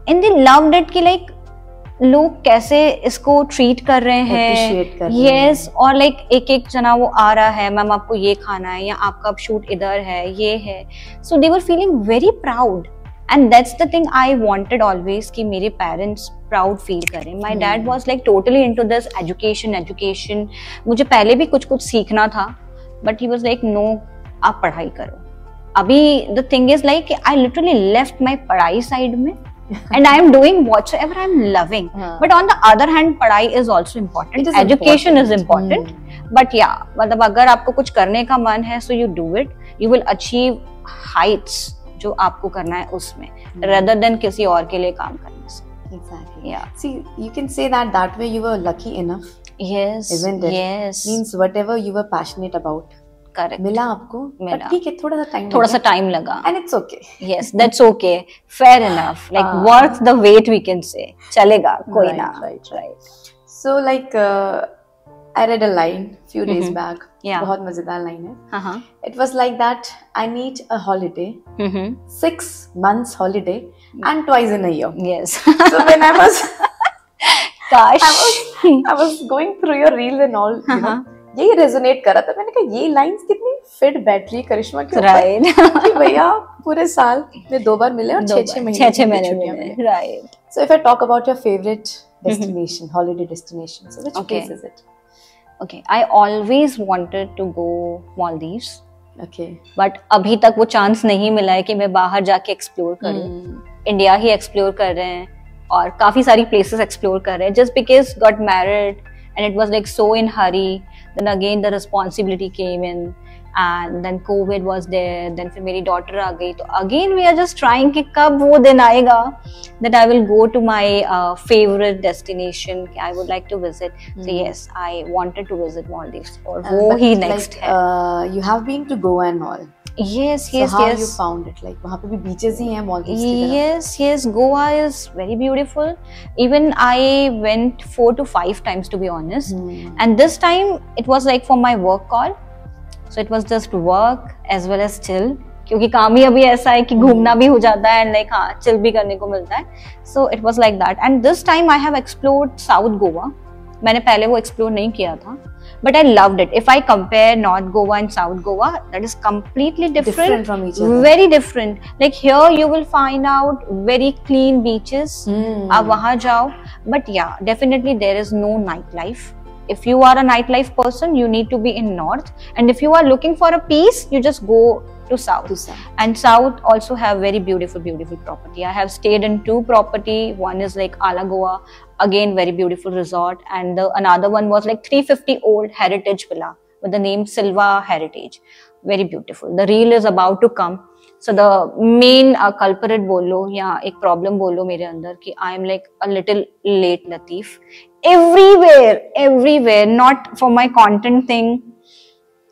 and they love it कि लाइक लोग कैसे इसको ट्रीट कर रहे हैं। यस और लाइक एक एक जना वो आ रहा है मैम आपको ये खाना है या आपका अब शूट इधर है ये है। So they were feeling very proud and that's the thing I wanted always कि मेरे पेरेंट्स प्राउड फील करें my dad was like totally into this education education मुझे पहले भी कुछ कुछ सीखना था but he was like no आप पढ़ाई करो अभी the thing is like I literally left my पढ़ाई साइड में and i am doing whatever i'm loving uh. but on the other hand padhai is also important is education important. is important hmm. but yeah मतलब अगर आपको कुछ करने का मन है so you do it you will achieve heights जो आपको करना है उसमें रेदर देन किसी और के लिए काम करने से। चलेगा कोई ना। So like I read a line few days back बहुत मज़ेदार लाइन है. It was like that I need a holiday six months holiday and twice in a year yes so when I was gosh. I was, I was going through your reels and all you know. यही resonate करा था. मैंने कहा ये lines कितनी fit बैठ रही करिश्मा के ऊपर कि भैया पूरे साल में दो बार मिले और छह छह महीने छह छह महीने मिले। Right so if I talk about your favourite destination holiday destination so which okay. place is it I always wanted to go go okay but अभी तक वो चांस नहीं मिला है कि मैं बाहर जाके एक्सप्लोर करूँ। इंडिया ही एक्सप्लोर कर रहे हैं और काफ़ी सारी प्लेसेस एक्सप्लोर कर रहे हैं। Just because got married and it was like so in hurry then again the responsibility came in and then covid was there then फिर मेरी daughter आ गई तो again we are just trying कि कब वो दिन आएगा that I will go to my uh, favorite destination I would like to visit mm. so yes I wanted to visit Maldives और uh, वो ही next like, है uh, you have been to Goa and all yes yes so how yes you found it like वहाँ पे भी beaches ही हैं Maldives yes yes Goa is very beautiful even I went four to five times to be honest hmm. and this time it was like for my work call so it was just work as well as chill क्योंकि काम ही अभी ऐसा है कि घूमना भी हो जाता है एंड लाइक हाँ चिल भी करने को मिलता है। So it was like that and this time I have explored south Goa मैंने पहले वो एक्सप्लोर नहीं किया था but I love it if I compare north Goa and south Goa that is completely different from very different like here you will find out very clean beaches आप वहाँ जाओ. But yeah definitely there is no night life If you are a nightlife person, you need to be in North. And if you are looking for a peace, you just go to south. to south. And south also have very beautiful beautiful property. I have stayed in two property. One is like alagoa again very beautiful resort. And the, another one was like 350 old heritage villa with the name silva heritage. Very beautiful. The reel is about to come so the main culprit बोल लो या एक problem बोल लो मेरे अंदर कि I am like a little late Latif everywhere everywhere not for my content thing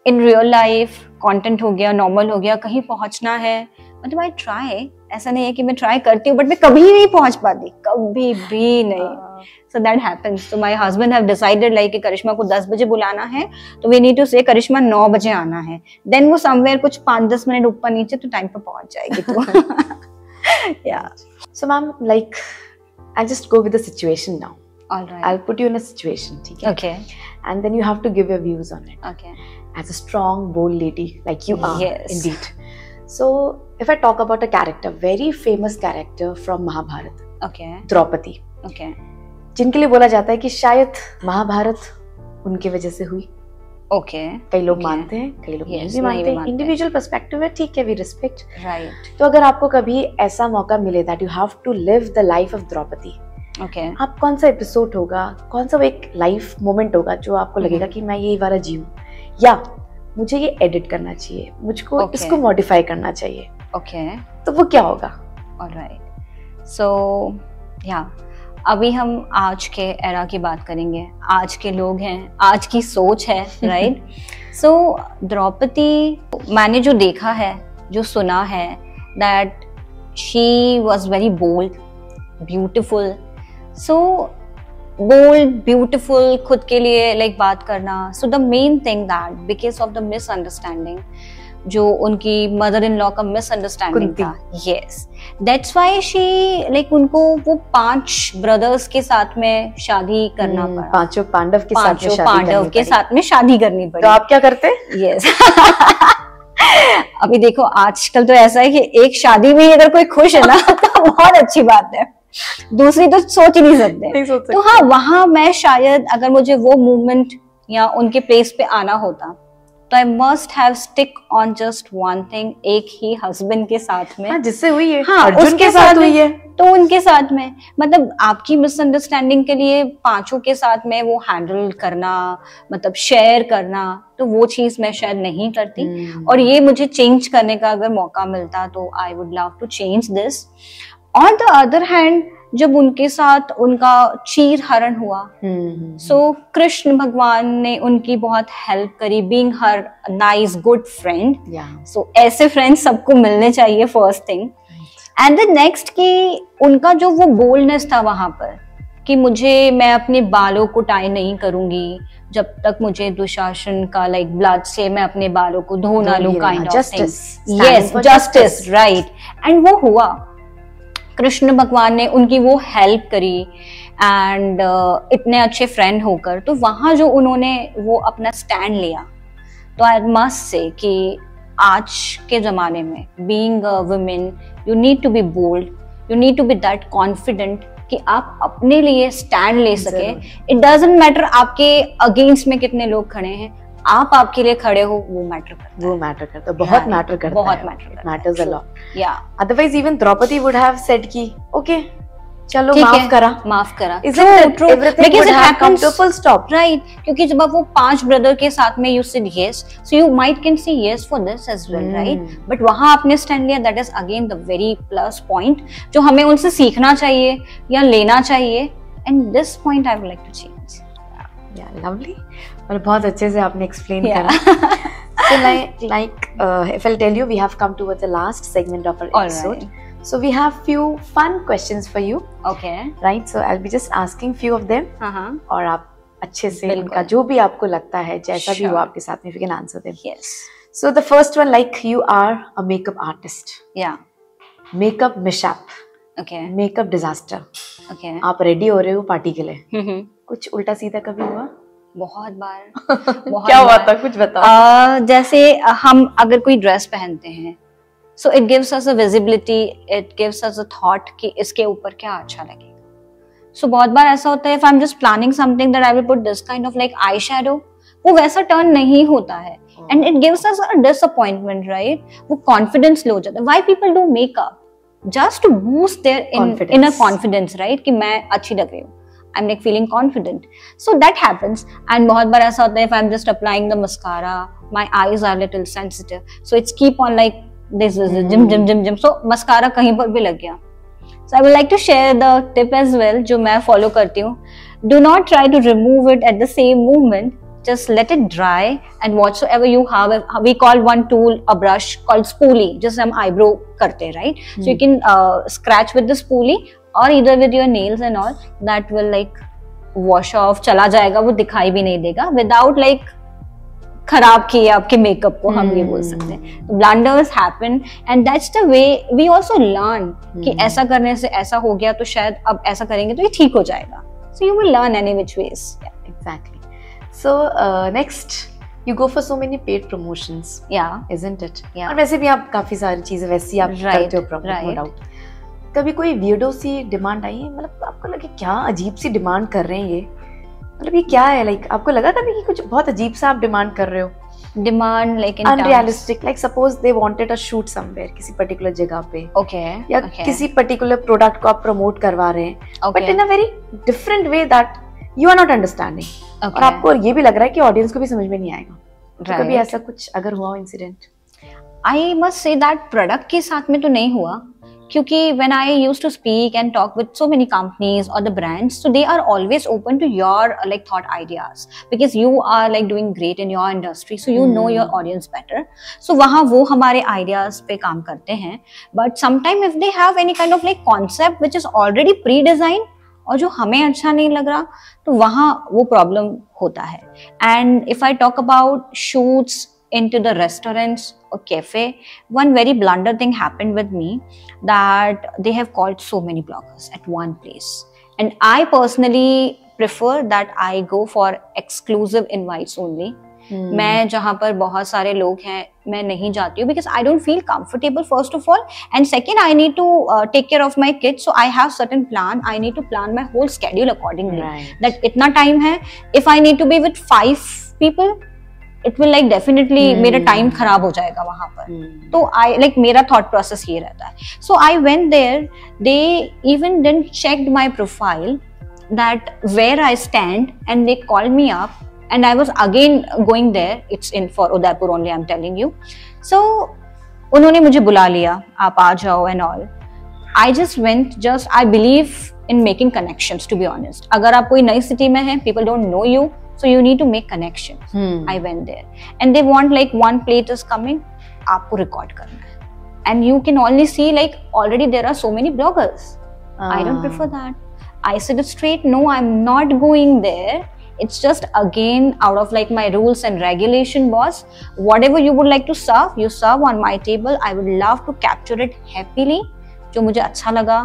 in real life content हो गया नॉर्मल हो गया, कहीं पहुँचना है। मतलब आई ट्राई ऐसा नहीं है कि मैं ट्राई करती हूँ बट मैं कभी नहीं पहुँच पाती। कभी भी नहीं। uh. सो दैट हैपन्स तो my husband have decided like कि करिश्मा को दस बजे बुलाना है तो we need to say Karishma नौ बजे आना है। देन वो समवेयर कुछ पाँच दस मिनट ऊपर नीचे तो टाइम पर पहुँच जाएगी तो। Yeah so ma'am like I just go with the situation now all right I put you in a situation ठीक है? Okay and then you have to give your views on it okay as a strong bold lady like you are yes indeed so if I talk about a character very famous character from Mahabharat okay Draupadi okay. जिनके लिए बोला जाता है कि शायद महाभारत उनकी वजह से हुई ओके Okay. कई लोग Okay. मानते हैं कई लोग Yes, नहीं भी मानते हैं इंडिविजुअल पर्सपेक्टिव है ठीक है वी रिस्पेक्ट Right. तो अगर आपको कभी ऐसा मौका मिले that you have to live the life of Draupadi okay आप कौन सा एपिसोड होगा कौन सा एक लाइफ मोमेंट होगा जो आपको हम्म। लगेगा कि मैं ये वाला जीऊँ या मुझे ये एडिट करना चाहिए मुझको Okay. इसको मॉडिफाई करना चाहिए ओके okay. तो वो क्या होगा ऑलराइट सो या अभी हम आज के एरा की बात करेंगे। आज के लोग हैं आज की सोच है राइट सो द्रौपदी मैंने जो देखा है जो सुना है that she was very bold beautiful so bold beautiful खुद के लिए लाइक like, बात करना। So the main thing that because of the misunderstanding जो उनकी मदर इन लॉ का मिसअंडरस्टैंडिंग। था। Yes that's why she like उनको वो पाँच ब्रदर्स के साथ में शादी करना हम्म, पड़ा। पाँचों पांडव के साथ में पांडव करनी के पड़ी। साथ में शादी करनी पड़ी। तो आप क्या करते? यस अभी देखो आजकल तो ऐसा है कि एक शादी में ही अगर कोई खुश है ना तो बहुत अच्छी बात है। दूसरी तो सोच ही नहीं सकते। नहीं सोच तो हाँ वहाँ मैं शायद अगर मुझे वो मूवमेंट या उनके प्लेस पे आना होता तो I must have stick on just one thing एक ही हस्बैंड के साथ में। हाँ जिससे हुई है हाँ, अर्जुन उसके के साथ साथ हुई है तो उनके साथ में। मतलब आपकी मिसअंडरस्टैंडिंग के लिए पाँचों के साथ में वो हैंडल करना मतलब शेयर करना तो वो चीज़ मैं शायद नहीं करती। हम्म, और ये मुझे चेंज करने का अगर मौका मिलता तो I would love to change this on the other hand जब उनके साथ उनका चीर हरण हुआ। सो कृष्ण भगवान ने उनकी बहुत हेल्प करी being her nice good friend so ऐसे फ्रेंड्स सबको मिलने चाहिए first thing and the next कि उनका जो वो बोल्डनेस था वहाँ पर कि मुझे मैं अपने बालों को टाई नहीं करूँगी जब तक मुझे दुशासन का लाइक ब्लड से मैं अपने बालों को धो ना लूँ kind of thing yes justice right and वो हुआ। कृष्ण भगवान ने उनकी वो हेल्प करी एंड इतने अच्छे फ्रेंड होकर तो वहाँ जो उन्होंने वो अपना स्टैंड लिया तो आई मस्ट से कि आज के जमाने में being a women you need to be bold you need to be that confident कि आप अपने लिए स्टैंड ले सके। इट डजेंट मैटर आपके अगेंस्ट में कितने लोग खड़े हैं आप आपके लिए खड़े हो वो मैटर करता वो मैटर करता है। बहुत मैटर करता बहुत है। करता मैटर्स अ लॉट या otherwise even Draupadi would have said कि ओके चलो माफ़ करा. माफ़ करा। It? Everything would have come to a full stop. Right क्योंकि जब आप वो पाँच ब्रदर के साथ में you said yes so you might can say yes for this as well. Right but वहाँ आपने स्टैंड लिया that is again the very plus point जो हमें उनसे सीखना चाहिए या लेना चाहिए। And this point I would like to change yeah lovely और बहुत अच्छे से आपने एक्सप्लेन yeah. करा। So like like if I tell you we have come to the last segment of our episode so we have few fun questions for you okay right so I will be just asking few of them और आप अच्छे से इनका जो भी आपको लगता है जैसा sure. भी हो आपके साथ में you can answer them yes so the first one like you are a makeup artist या makeup mishap okay makeup disaster okay आप रेडी हो रहे हो पार्टी के लिए? Mm-hmm. कुछ उल्टा सीधा कभी हुआ? बहुत बार बहुत क्या हुआ। था कुछ बताओ। आ, जैसे हम अगर कोई ड्रेस पहनते हैं so it gives us a visibility it gives us a thought कि इसके ऊपर क्या अच्छा लगेगा। सो बहुत बार ऐसा होता है if I am just planning something that I will put this kind of like eye shadow वो वैसा टर्न नहीं होता है। And it gives us a disappointment right वो कॉन्फिडेंस लो जाता है। Why people do makeup just to boost their in in Confidence. Confidence right कि मैं अच्छी लग रही हूँ। I am like feeling confident so that happens and बहुत बार ऐसा होता है if I'm just applying the mascara my eyes are little sensitive so it's keep on like this is jim jim jim jim so mascara कहीं पर भी लग गया so I would like to share the tip as well जो मैं follow करती हूँ do not try to remove it at the same moment just let it dry and whatsoever you have we call one tool a brush called spoolie जिससे हम eyebrow करते हैं right so you can uh, scratch with the spoolie or either with your nails and all that will like wash off चला जाएगा वो दिखाई भी नहीं देगा विदाउट लाइक खराब किए आपके मेकअप को हम ये बोल सकते हैं तो blunders happen and that's the way we also learn कि Hmm. ऐसा करने से ऐसा हो गया तो शायद अब ऐसा करेंगे तो ये ठीक हो जाएगा so you will learn any which ways. So uh, next, you go for so many paid promotions, या isn't it? Yeah. और वैसे भी आप काफ़ी सारी चीज़ें वैसी आप Right, करते हो प्रमोट नो. डाउट कभी कोई वियर्डो सी डिमांड आई है? मतलब आपको लगे क्या अजीब सी डिमांड कर रहे हैं ये? मतलब ये क्या है? लाइक आपको लगा कभी कि कुछ बहुत अजीब सा आप डिमांड कर रहे हो? Like in unrealistic. Like suppose they wanted a shoot somewhere किसी particular जगह पे. Terms. okay yeah okay. किसी पर्टिकुलर प्रोडक्ट को आप प्रमोट करवा रहे हैं. But in a very different way that you are not understanding और आपको ये भी लग रहा है कि ऑडियंस को भी समझ में नहीं आएगा. right. तो कभी ऐसा कुछ अगर हुआ incident I must say that product के साथ में तो नहीं हुआ. क्योंकि when I use to speak and talk with so many companies और the brands so they are always open to your like thought ideas because you are like doing great in your industry so you know your audience better so वहाँ वो हमारे ideas पे काम करते हैं. But sometime if they have any kind of like concept which is already pre design और जो हमें अच्छा नहीं लग रहा तो वहाँ वो प्रॉब्लम होता है. And if I talk about shoots into the restaurants or cafe one very blunder thing happened with me that they have called so many bloggers at one place and i personally prefer that i go for exclusive invites only Hmm. मैं जहाँ पर बहुत सारे लोग हैं मैं नहीं जाती हूँ because I don't feel comfortable first of all and second I need to take care of my kid so I have certain plan I need to plan my whole schedule accordingly Right. That इतना time है if I need to be with five people it will like definitely. मेरा time खराब हो जाएगा वहाँ पर Hmm. तो I like मेरा थॉट प्रोसेस ये रहता है so I went there they even then checked my profile that where I stand and they call me up and I was again going there. It's in for Udaipur only. I'm telling you. So उन्होंने मुझे बुला लिया आप आ जाओ and all I just went just I believe in making connection to be honest अगर आप कोई नई सिटी में हैं people don't know you so you need to make connections. Hmm. i went there. And they want like one plate is coming aapko record karna and you can only see like already there are so many bloggers. Ah. i don't ah. prefer that. I said straight no i'm not going there. It's just again out of like my rules and regulation boss. Whatever you would like to serve you serve on my table. I would love to capture it happily. जो मुझे अच्छा लगा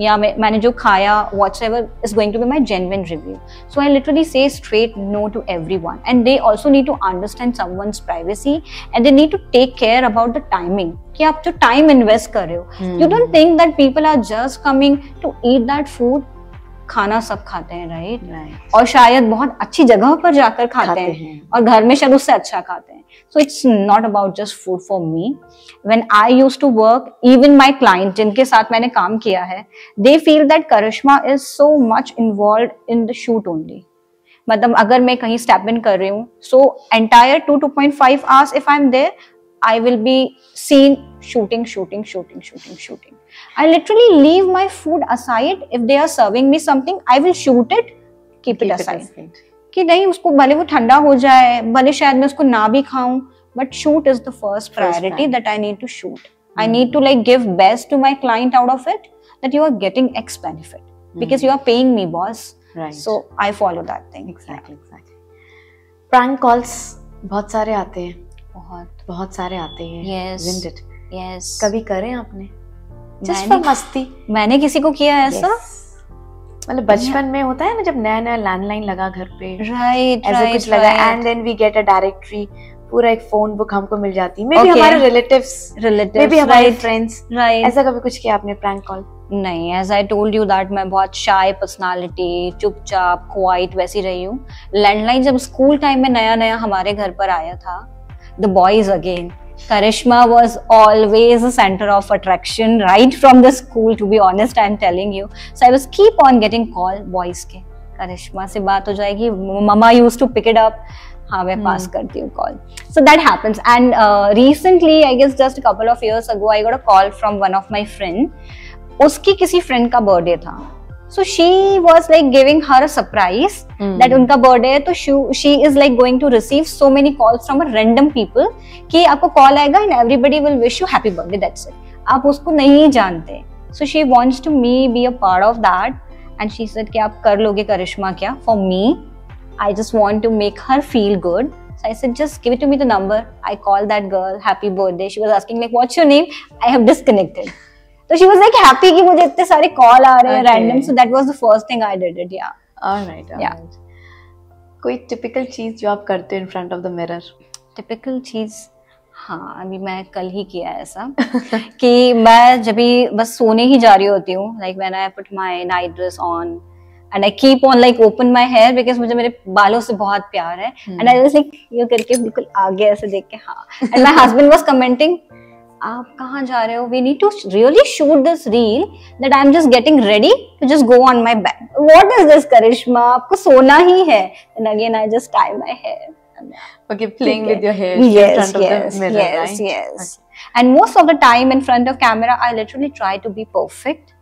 या मैं, मैंने जो खाया what's ever is going to be my genuine review so I literally say straight no to everyone and they also need to understand someone's privacy and they need to take care about the timing कि आप जो time invest कर रहे हो। You don't think that people are just coming to eat that food खाना सब खाते हैं राइट Right. और शायद बहुत अच्छी जगह पर जाकर खाते, खाते हैं हैं। और घर में शायद उससे अच्छा खाते हैं so it's not about just food for me when I use to work even my client जिनके साथ मैंने काम किया है they feel that Karishma is so much involve in the shoot only मतलब अगर मैं कहीं स्टेप इन कर रही हूँ so entire two two point five hours if I am there I will be seen shooting shooting shooting shooting shooting. I literally leave my food aside. If they are serving me something, I will shoot it, keep, Keep it it aside. aside. कि नहीं उसको भले वो ठंडा हो जाए भले शायद मैं उसको ना भी खाऊं but shoot is the first priority priority. That I need to shoot I need to like give best to my client out of it that you are getting x benefit because you are paying me boss Right. So I follow that thing Exactly. Exactly. Prank calls बहुत सारे आते हैं बहुत बहुत सारे आते हैं Yes. Isn't it? Yes कभी करें आपने जस्ट फॉर मस्ती। मैंने किसी को किया ऐसा? मतलब बचपन में होता है ना जब नया नया लैंडलाइन लगा घर पे। राइट ऐसा कुछ लगा and then we get a directory पूरा एक फ़ोन बुक हमको मिल जाती। है मे Okay. हमारे रिलेटिव्स रिलेटिव मे बी हमारे फ्रेंड्स राइट ऐसा कभी कुछ किया आपने प्रैंक कॉल नहीं as I told you that मैं बहुत शाय पर्सनालिटी चुपचाप क्वाइट वैसी रही हूँ। लैंडलाइन जब स्कूल टाइम में नया नया हमारे घर पर आया था the boys again Karishma was always a center of attraction right from the school to be honest I'm telling you so I was keep on getting call boys के करिश्मा से बात हो जाएगी mama used to pick it up हाँ मैं पास Hmm. करती हूँ call so that happens and recently I guess just couple of years ago I got a call from one of my friend उसकी किसी फ्रेंड का बर्थडे था so she was like giving her a surprise that उनका birthday है तो she is like going to receive so many calls from random people कि आपको call आएगा and everybody will wish you happy birthday that's it आप उसको नहीं जानते so she wants to me be a part of that and she said कि आप कर लोगे करिश्मा क्या for me I just want to make her feel good. So I said, just give it to me the number. I called that girl, happy birthday. She was asking like, what's your name? I have disconnected. So she was like happy कि मुझे इतने सारे call आ रहे हैं random. So that was the first thing I did it. Yeah. Alright. Alright कोई typical चीज़ जो आप करते हो in front of the mirror Typical चीज़ हाँ अभी मैं कल ही किया है ऐसा कि मैं जब भी बस सोने ही जा रही होती हूँ like when I put my night dress on and I keep on like open my hair because मुझे मेरे बालों से बहुत प्यार है एंड आई लाइक ये करके बिल्कुल आगे ऐसे देख के हाँ and my husband was commenting आप कहाँ जा रहे हो we need to really shoot this reel that I am just getting ready to just go on my back what is this Karishma आपको सोना ही है and again I just tie my hair Okay, playing with your hair yes, in front of yes, the mirror, yes, right? yes. And most of the time in front of camera, I literally try to be perfect.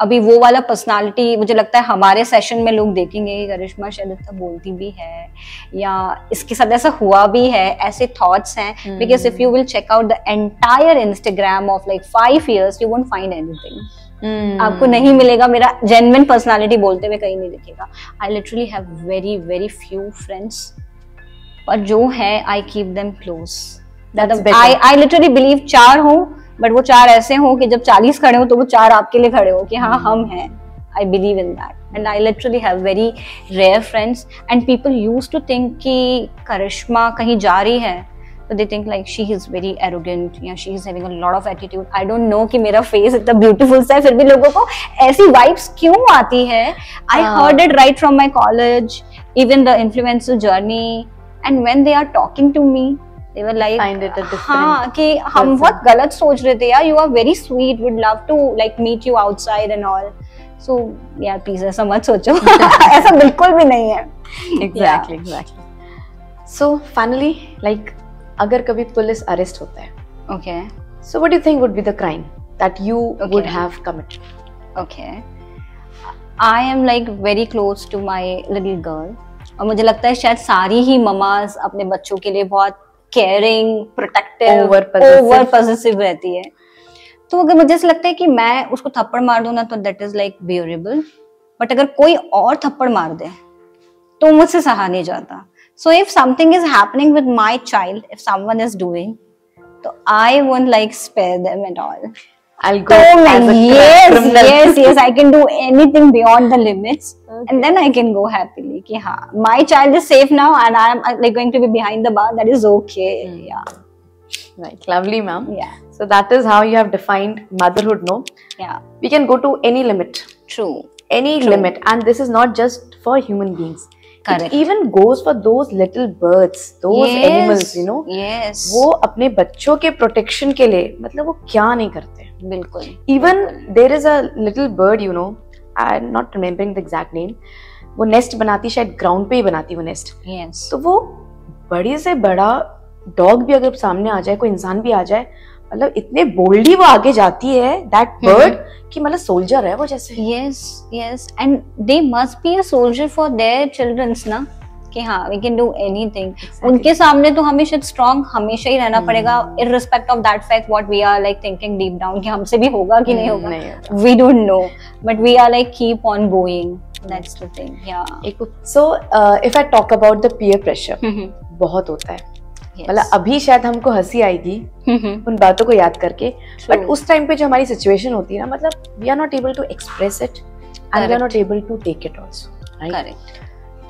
अभी वो वाला personality मुझे लगता है हमारे session में लोग देखेंगे कि करिश्मा शायद इतना बोलती भी है या इसके साथ ऐसा हुआ भी है ऐसे थॉट्स हैं। Because if you will check out the entire Instagram of like five years you won't find anything Hmm. आपको नहीं मिलेगा मेरा जेन्युइन पर्सनालिटी बोलते हुए कहीं नहीं दिखेगा। I literally have very very few friends पर जो है I keep them close I I literally believe चार हो बट वो चार ऐसे हो कि जब चालीस खड़े हो तो वो चार आपके लिए खड़े हो कि हाँ हम हैं। I believe in that and I literally have very rare friends and people use to think कि करिश्मा कहीं जा रही है तो they think like she is very arrogant या she is having a lot of attitude I don't know कि मेरा face इतना ब्यूटीफुल सा है फिर भी लोगों को ऐसी वाइब्स क्यों आती है? I. Heard it right from my college even the influencer journey and when they are talking to me they were like Find it a different हाँ कि हम बहुत गलत सोच रहे थे यार you are very sweet would love to like meet you outside and all so यार प्लीज़ ऐसा मत सोचो. ऐसा बिल्कुल भी नहीं है। Exactly, exactly. So finally, like, अगर कभी पुलिस अरेस्ट होता है okay so what do you think would be the crime that you would Okay. Okay I am like very close to my little girl और मुझे लगता है शायद सारी ही ममाज अपने बच्चों के लिए बहुत caring protective Over over positive रहती है। तो अगर मुझे ऐसा लगता है कि मैं उसको थप्पड़ मार दूँ ना तो that is like bearable but अगर कोई और थप्पड़ मार दे तो मुझसे सहा नहीं जाता। So if something is happening with my child if someone is doing तो I won't like spare them at all I'll go तो as a yes yes yes I can do anything beyond the limits. and then I can go happily कि हाँ my child is safe now and I am uh, like going to be behind the bar that is okay yeah Right, lovely, ma'am. yeah So that is how you have defined motherhood. No, yeah we can go to any limit, true any True. limit, and this is not just for human beings. Correct. It even goes for those little birds, those yes, animals. You know, yes वो अपने बच्चों के protection के लिए मतलब वो क्या नहीं करते बिल्कुल even there is a little bird you know I'm not remembering the exact name वो नेस्ट बनाती शायद ग्राउंड पे ही बनाती वो नेस्ट yes. तो वो बड़े से बड़ा डॉग भी अगर सामने आ जाए कोई इंसान भी आ जाए मतलब इतने बोल्डली वो आगे जाती है दैट हम्म। बर्ड कि मतलब सोल्जर है वो जैसे। Yes yes and they must be a soldier for their childrens ना? कि हाँ we can do anything. उनके सामने तो हमें शायद स्ट्रॉन्ग हमेशा ही रहना हम्म। पड़ेगा irrespect of that fact what we are like thinking deep down कि हमसे भी होगा कि नहीं होगा। नहीं होगा। we are like keep on going. That's the thing yeah. So if I talk about the peer pressure. बहुत होता है। मतलब Yes. अभी शायद हमको हँसी आएगी Mhm. उन बातों को याद करके। बट उस टाइम पे जो हमारी सिचुएशन होती है ना मतलब we are not able to express it and we are not able to take it also right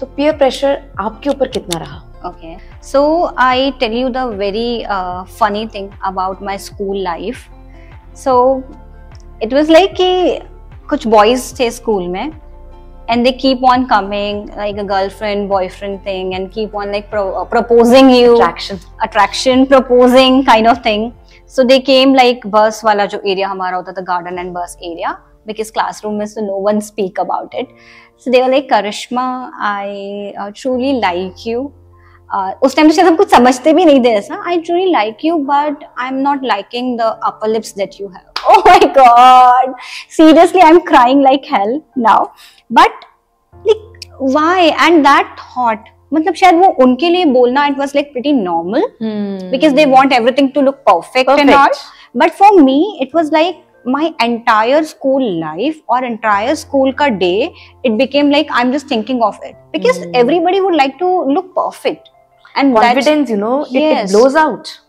तो पीयर प्रेशर आपके ऊपर कितना रहा? Okay so I tell you the very funny thing about my school life so it was like कि कुछ boys थे school में and they keep on coming like a girl friend boy friend thing and keep on like proposing you attraction attraction proposing kind of thing so they came like bus वाला जो area हमारा होता था garden and bus area because classroom is so no one speak about it. So they were like karishma i uh, truly like uh, उस time तो शायद हम कुछ समझते भी नहीं थे ऐसा। I truly like you but I am not liking the upper lips that you have oh my god seriously I am crying like hell now but like why and that thought मतलब शायद वो उनके लिए बोलना it was like pretty normal because they want everything to look perfect and all but for me it was like my entire school life or entire school ka day, it became like I'm just thinking of it. Because Hmm. everybody would like to look perfect, and confidence you know it, it blows out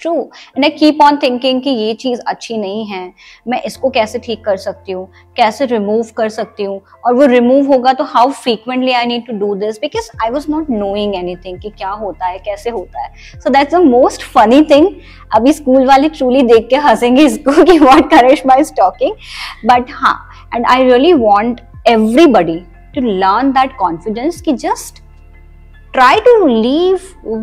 true and I keep on thinking कि ये चीज़ अच्छी नहीं है। मैं इसको कैसे ठीक कर सकती हूँ? कैसे रिमूव कर सकती हूँ? और वो रिमूव होगा तो how frequently I need to do this because I was not knowing anything कि क्या होता है, कैसे होता है। So that's the most funny thing अभी स्कूल वाले ट्रूली देख के हंसेंगे इसको कि what Karishma is talking but हाँ and I really want everybody to learn that confidence ki just try to leave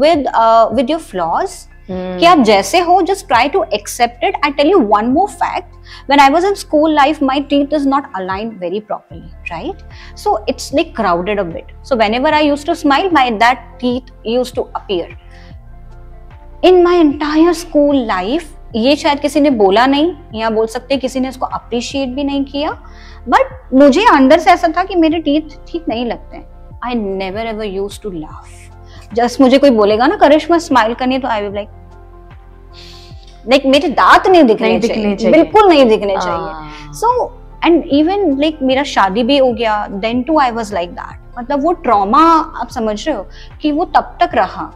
with with your flaws कि आप जैसे हो just try to accept it I tell you one more fact when I was in school life my teeth is not align very properly right so it's like crowded a bit so whenever I used to smile my that teeth used to appear in my entire school life ये शायद किसी ने बोला नहीं या बोल सकते किसी ने इसको अप्रिशिएट भी नहीं किया. बट मुझे अंदर से ऐसा था कि मेरे टीथ ठीक नहीं लगते हैं. I never ever use to laugh just मुझे कोई बोलेगा ना करिश्मा स्माइल करनी है तो आई विल लाइक लाइक मेरे दांत नहीं दिखने नहीं चाहिए, चाहिए। बिल्कुल नहीं दिखने चाहिए. सो एंड इवन लाइक मेरा शादी भी हो गया then too I was like that मतलब वो ट्रॉमा आप समझ रहे हो कि वो तब तक रहा।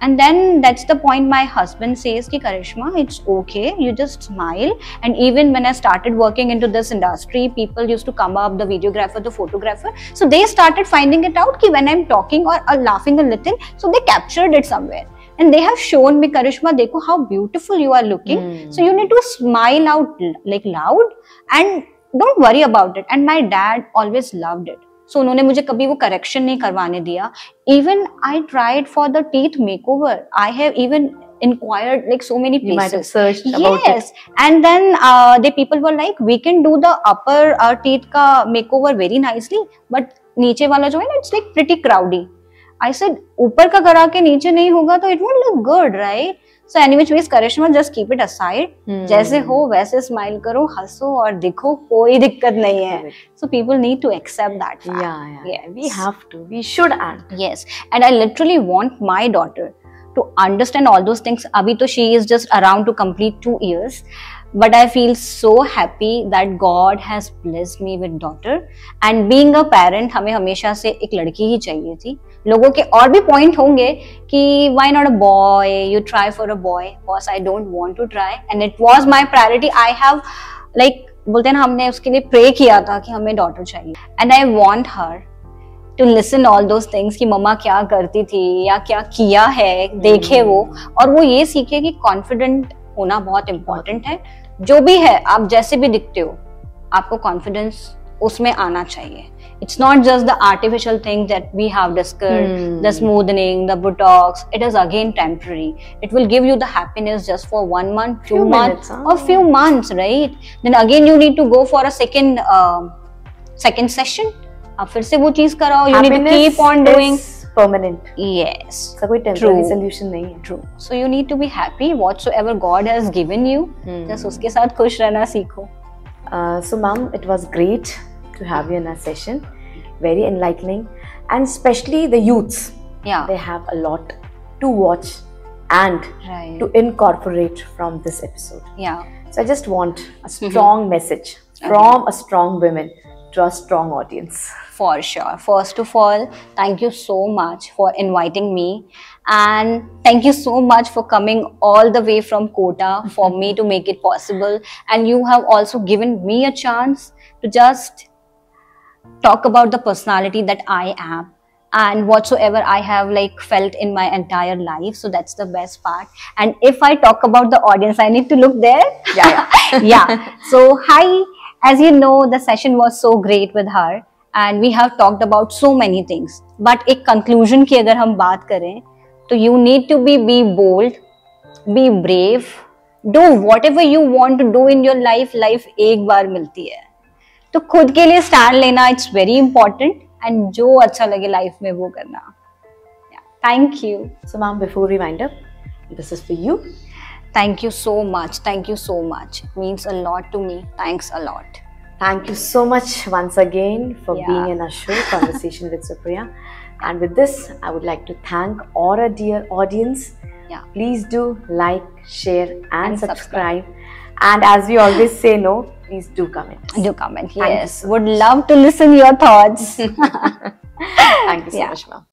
And then that's the point my husband says ki karishma it's okay. You just smile. And even when i started working into this industry people used to come up the videographer the photographer. So they started finding it out ki when i'm talking or, or laughing a little so they captured it somewhere. And they have shown me karishma dekho how beautiful you are looking. Hmm. so you need to smile out like loud and don't worry about it. And my dad always loved it so उन्होंने मुझे कभी वो correction नहीं करवाने दिया even I tried for the teeth makeover I have even inquired like so many You might have places searched about it. and then uh, the people were like we can do the upper uh, teeth ka makeover very nicely but नीचे वाला जो है ना it's like pretty crowdy I said ऊपर का करा के नीचे नहीं होगा तो it won't look good so any which ways Karishma just keep it aside जैसे हो वैसे स्माइल करो हंसो और दिखो कोई दिक्कत नहीं है। So people need to accept that we have to we should act yes and I literally want my daughter to understand all those things अभी तो she is just around to complete two years but I feel so happy that God has blessed me with daughter. And being a parent, हमें हमेशा से एक लड़की ही चाहिए थी लोगों के और भी पॉइंट होंगे कि why not a boy you try for a boy boss I don't want to try and it was my priority I have like बोलते हैं ना हमने उसके लिए प्रे किया था कि हमें डॉटर चाहिए and I want her to listen all those things कि मम्मा क्या करती थी या क्या किया है देखे वो और वो ये सीखे कि कॉन्फिडेंट होना बहुत इम्पोर्टेंट है। जो भी है आप जैसे भी दिखते हो आपको कॉन्फिडेंस उसमें आना चाहिए। It's not just the artificial thing that we have discard the smoothening the botox it is again temporary it will give you the happiness just for one month two month और few months right then again you need to go for a second second session आप फिर से वो चीज़ कराओ। You need to keep on doing. permanent. yes इसका कोई temporary True. solution नहीं है. true so you need to be happy whatsoever god has given you Hmm. just उसके साथ खुश रहना सीखो Uh, so, ma'am, it was great to have you in our session. Very enlightening, and especially the youths. yeah They have a lot to watch and right to incorporate from this episode. yeah So I just want a strong message from a strong woman to a strong audience. For sure. First of all, thank you so much for inviting me. And thank you so much for coming all the way from Kota for me to make it possible. And you have also given me a chance to just talk about the personality that I am and whatsoever I have like felt in my entire life. So that's the best part. And if I talk about the audience, I need to look there. Yeah, yeah. So hi, as you know, the session was so great with her. And we have talked about so many things. But एक conclusion की अगर हम बात करें तो you need to be be bold, be brave, do whatever you want to do in your life. Life एक बार मिलती है तो खुद के लिए स्टैंड लेना इट्स वेरी इंपॉर्टेंट एंड जो अच्छा लगे लाइफ में वो करना thank you So, ma'am, before up, this is Thank you so much. Thank you so much. It means a lot to me. Thanks a lot. Thank you so much once again for yeah. being in our show, Conversation with Supriya. And with this, I would like to thank our dear audience. Yeah. Please do like, share, and, and subscribe. subscribe. And as we always say, no, please do comment. Do comment, yes. Would love to listen your thoughts. Thank you so yeah. much, ma'am.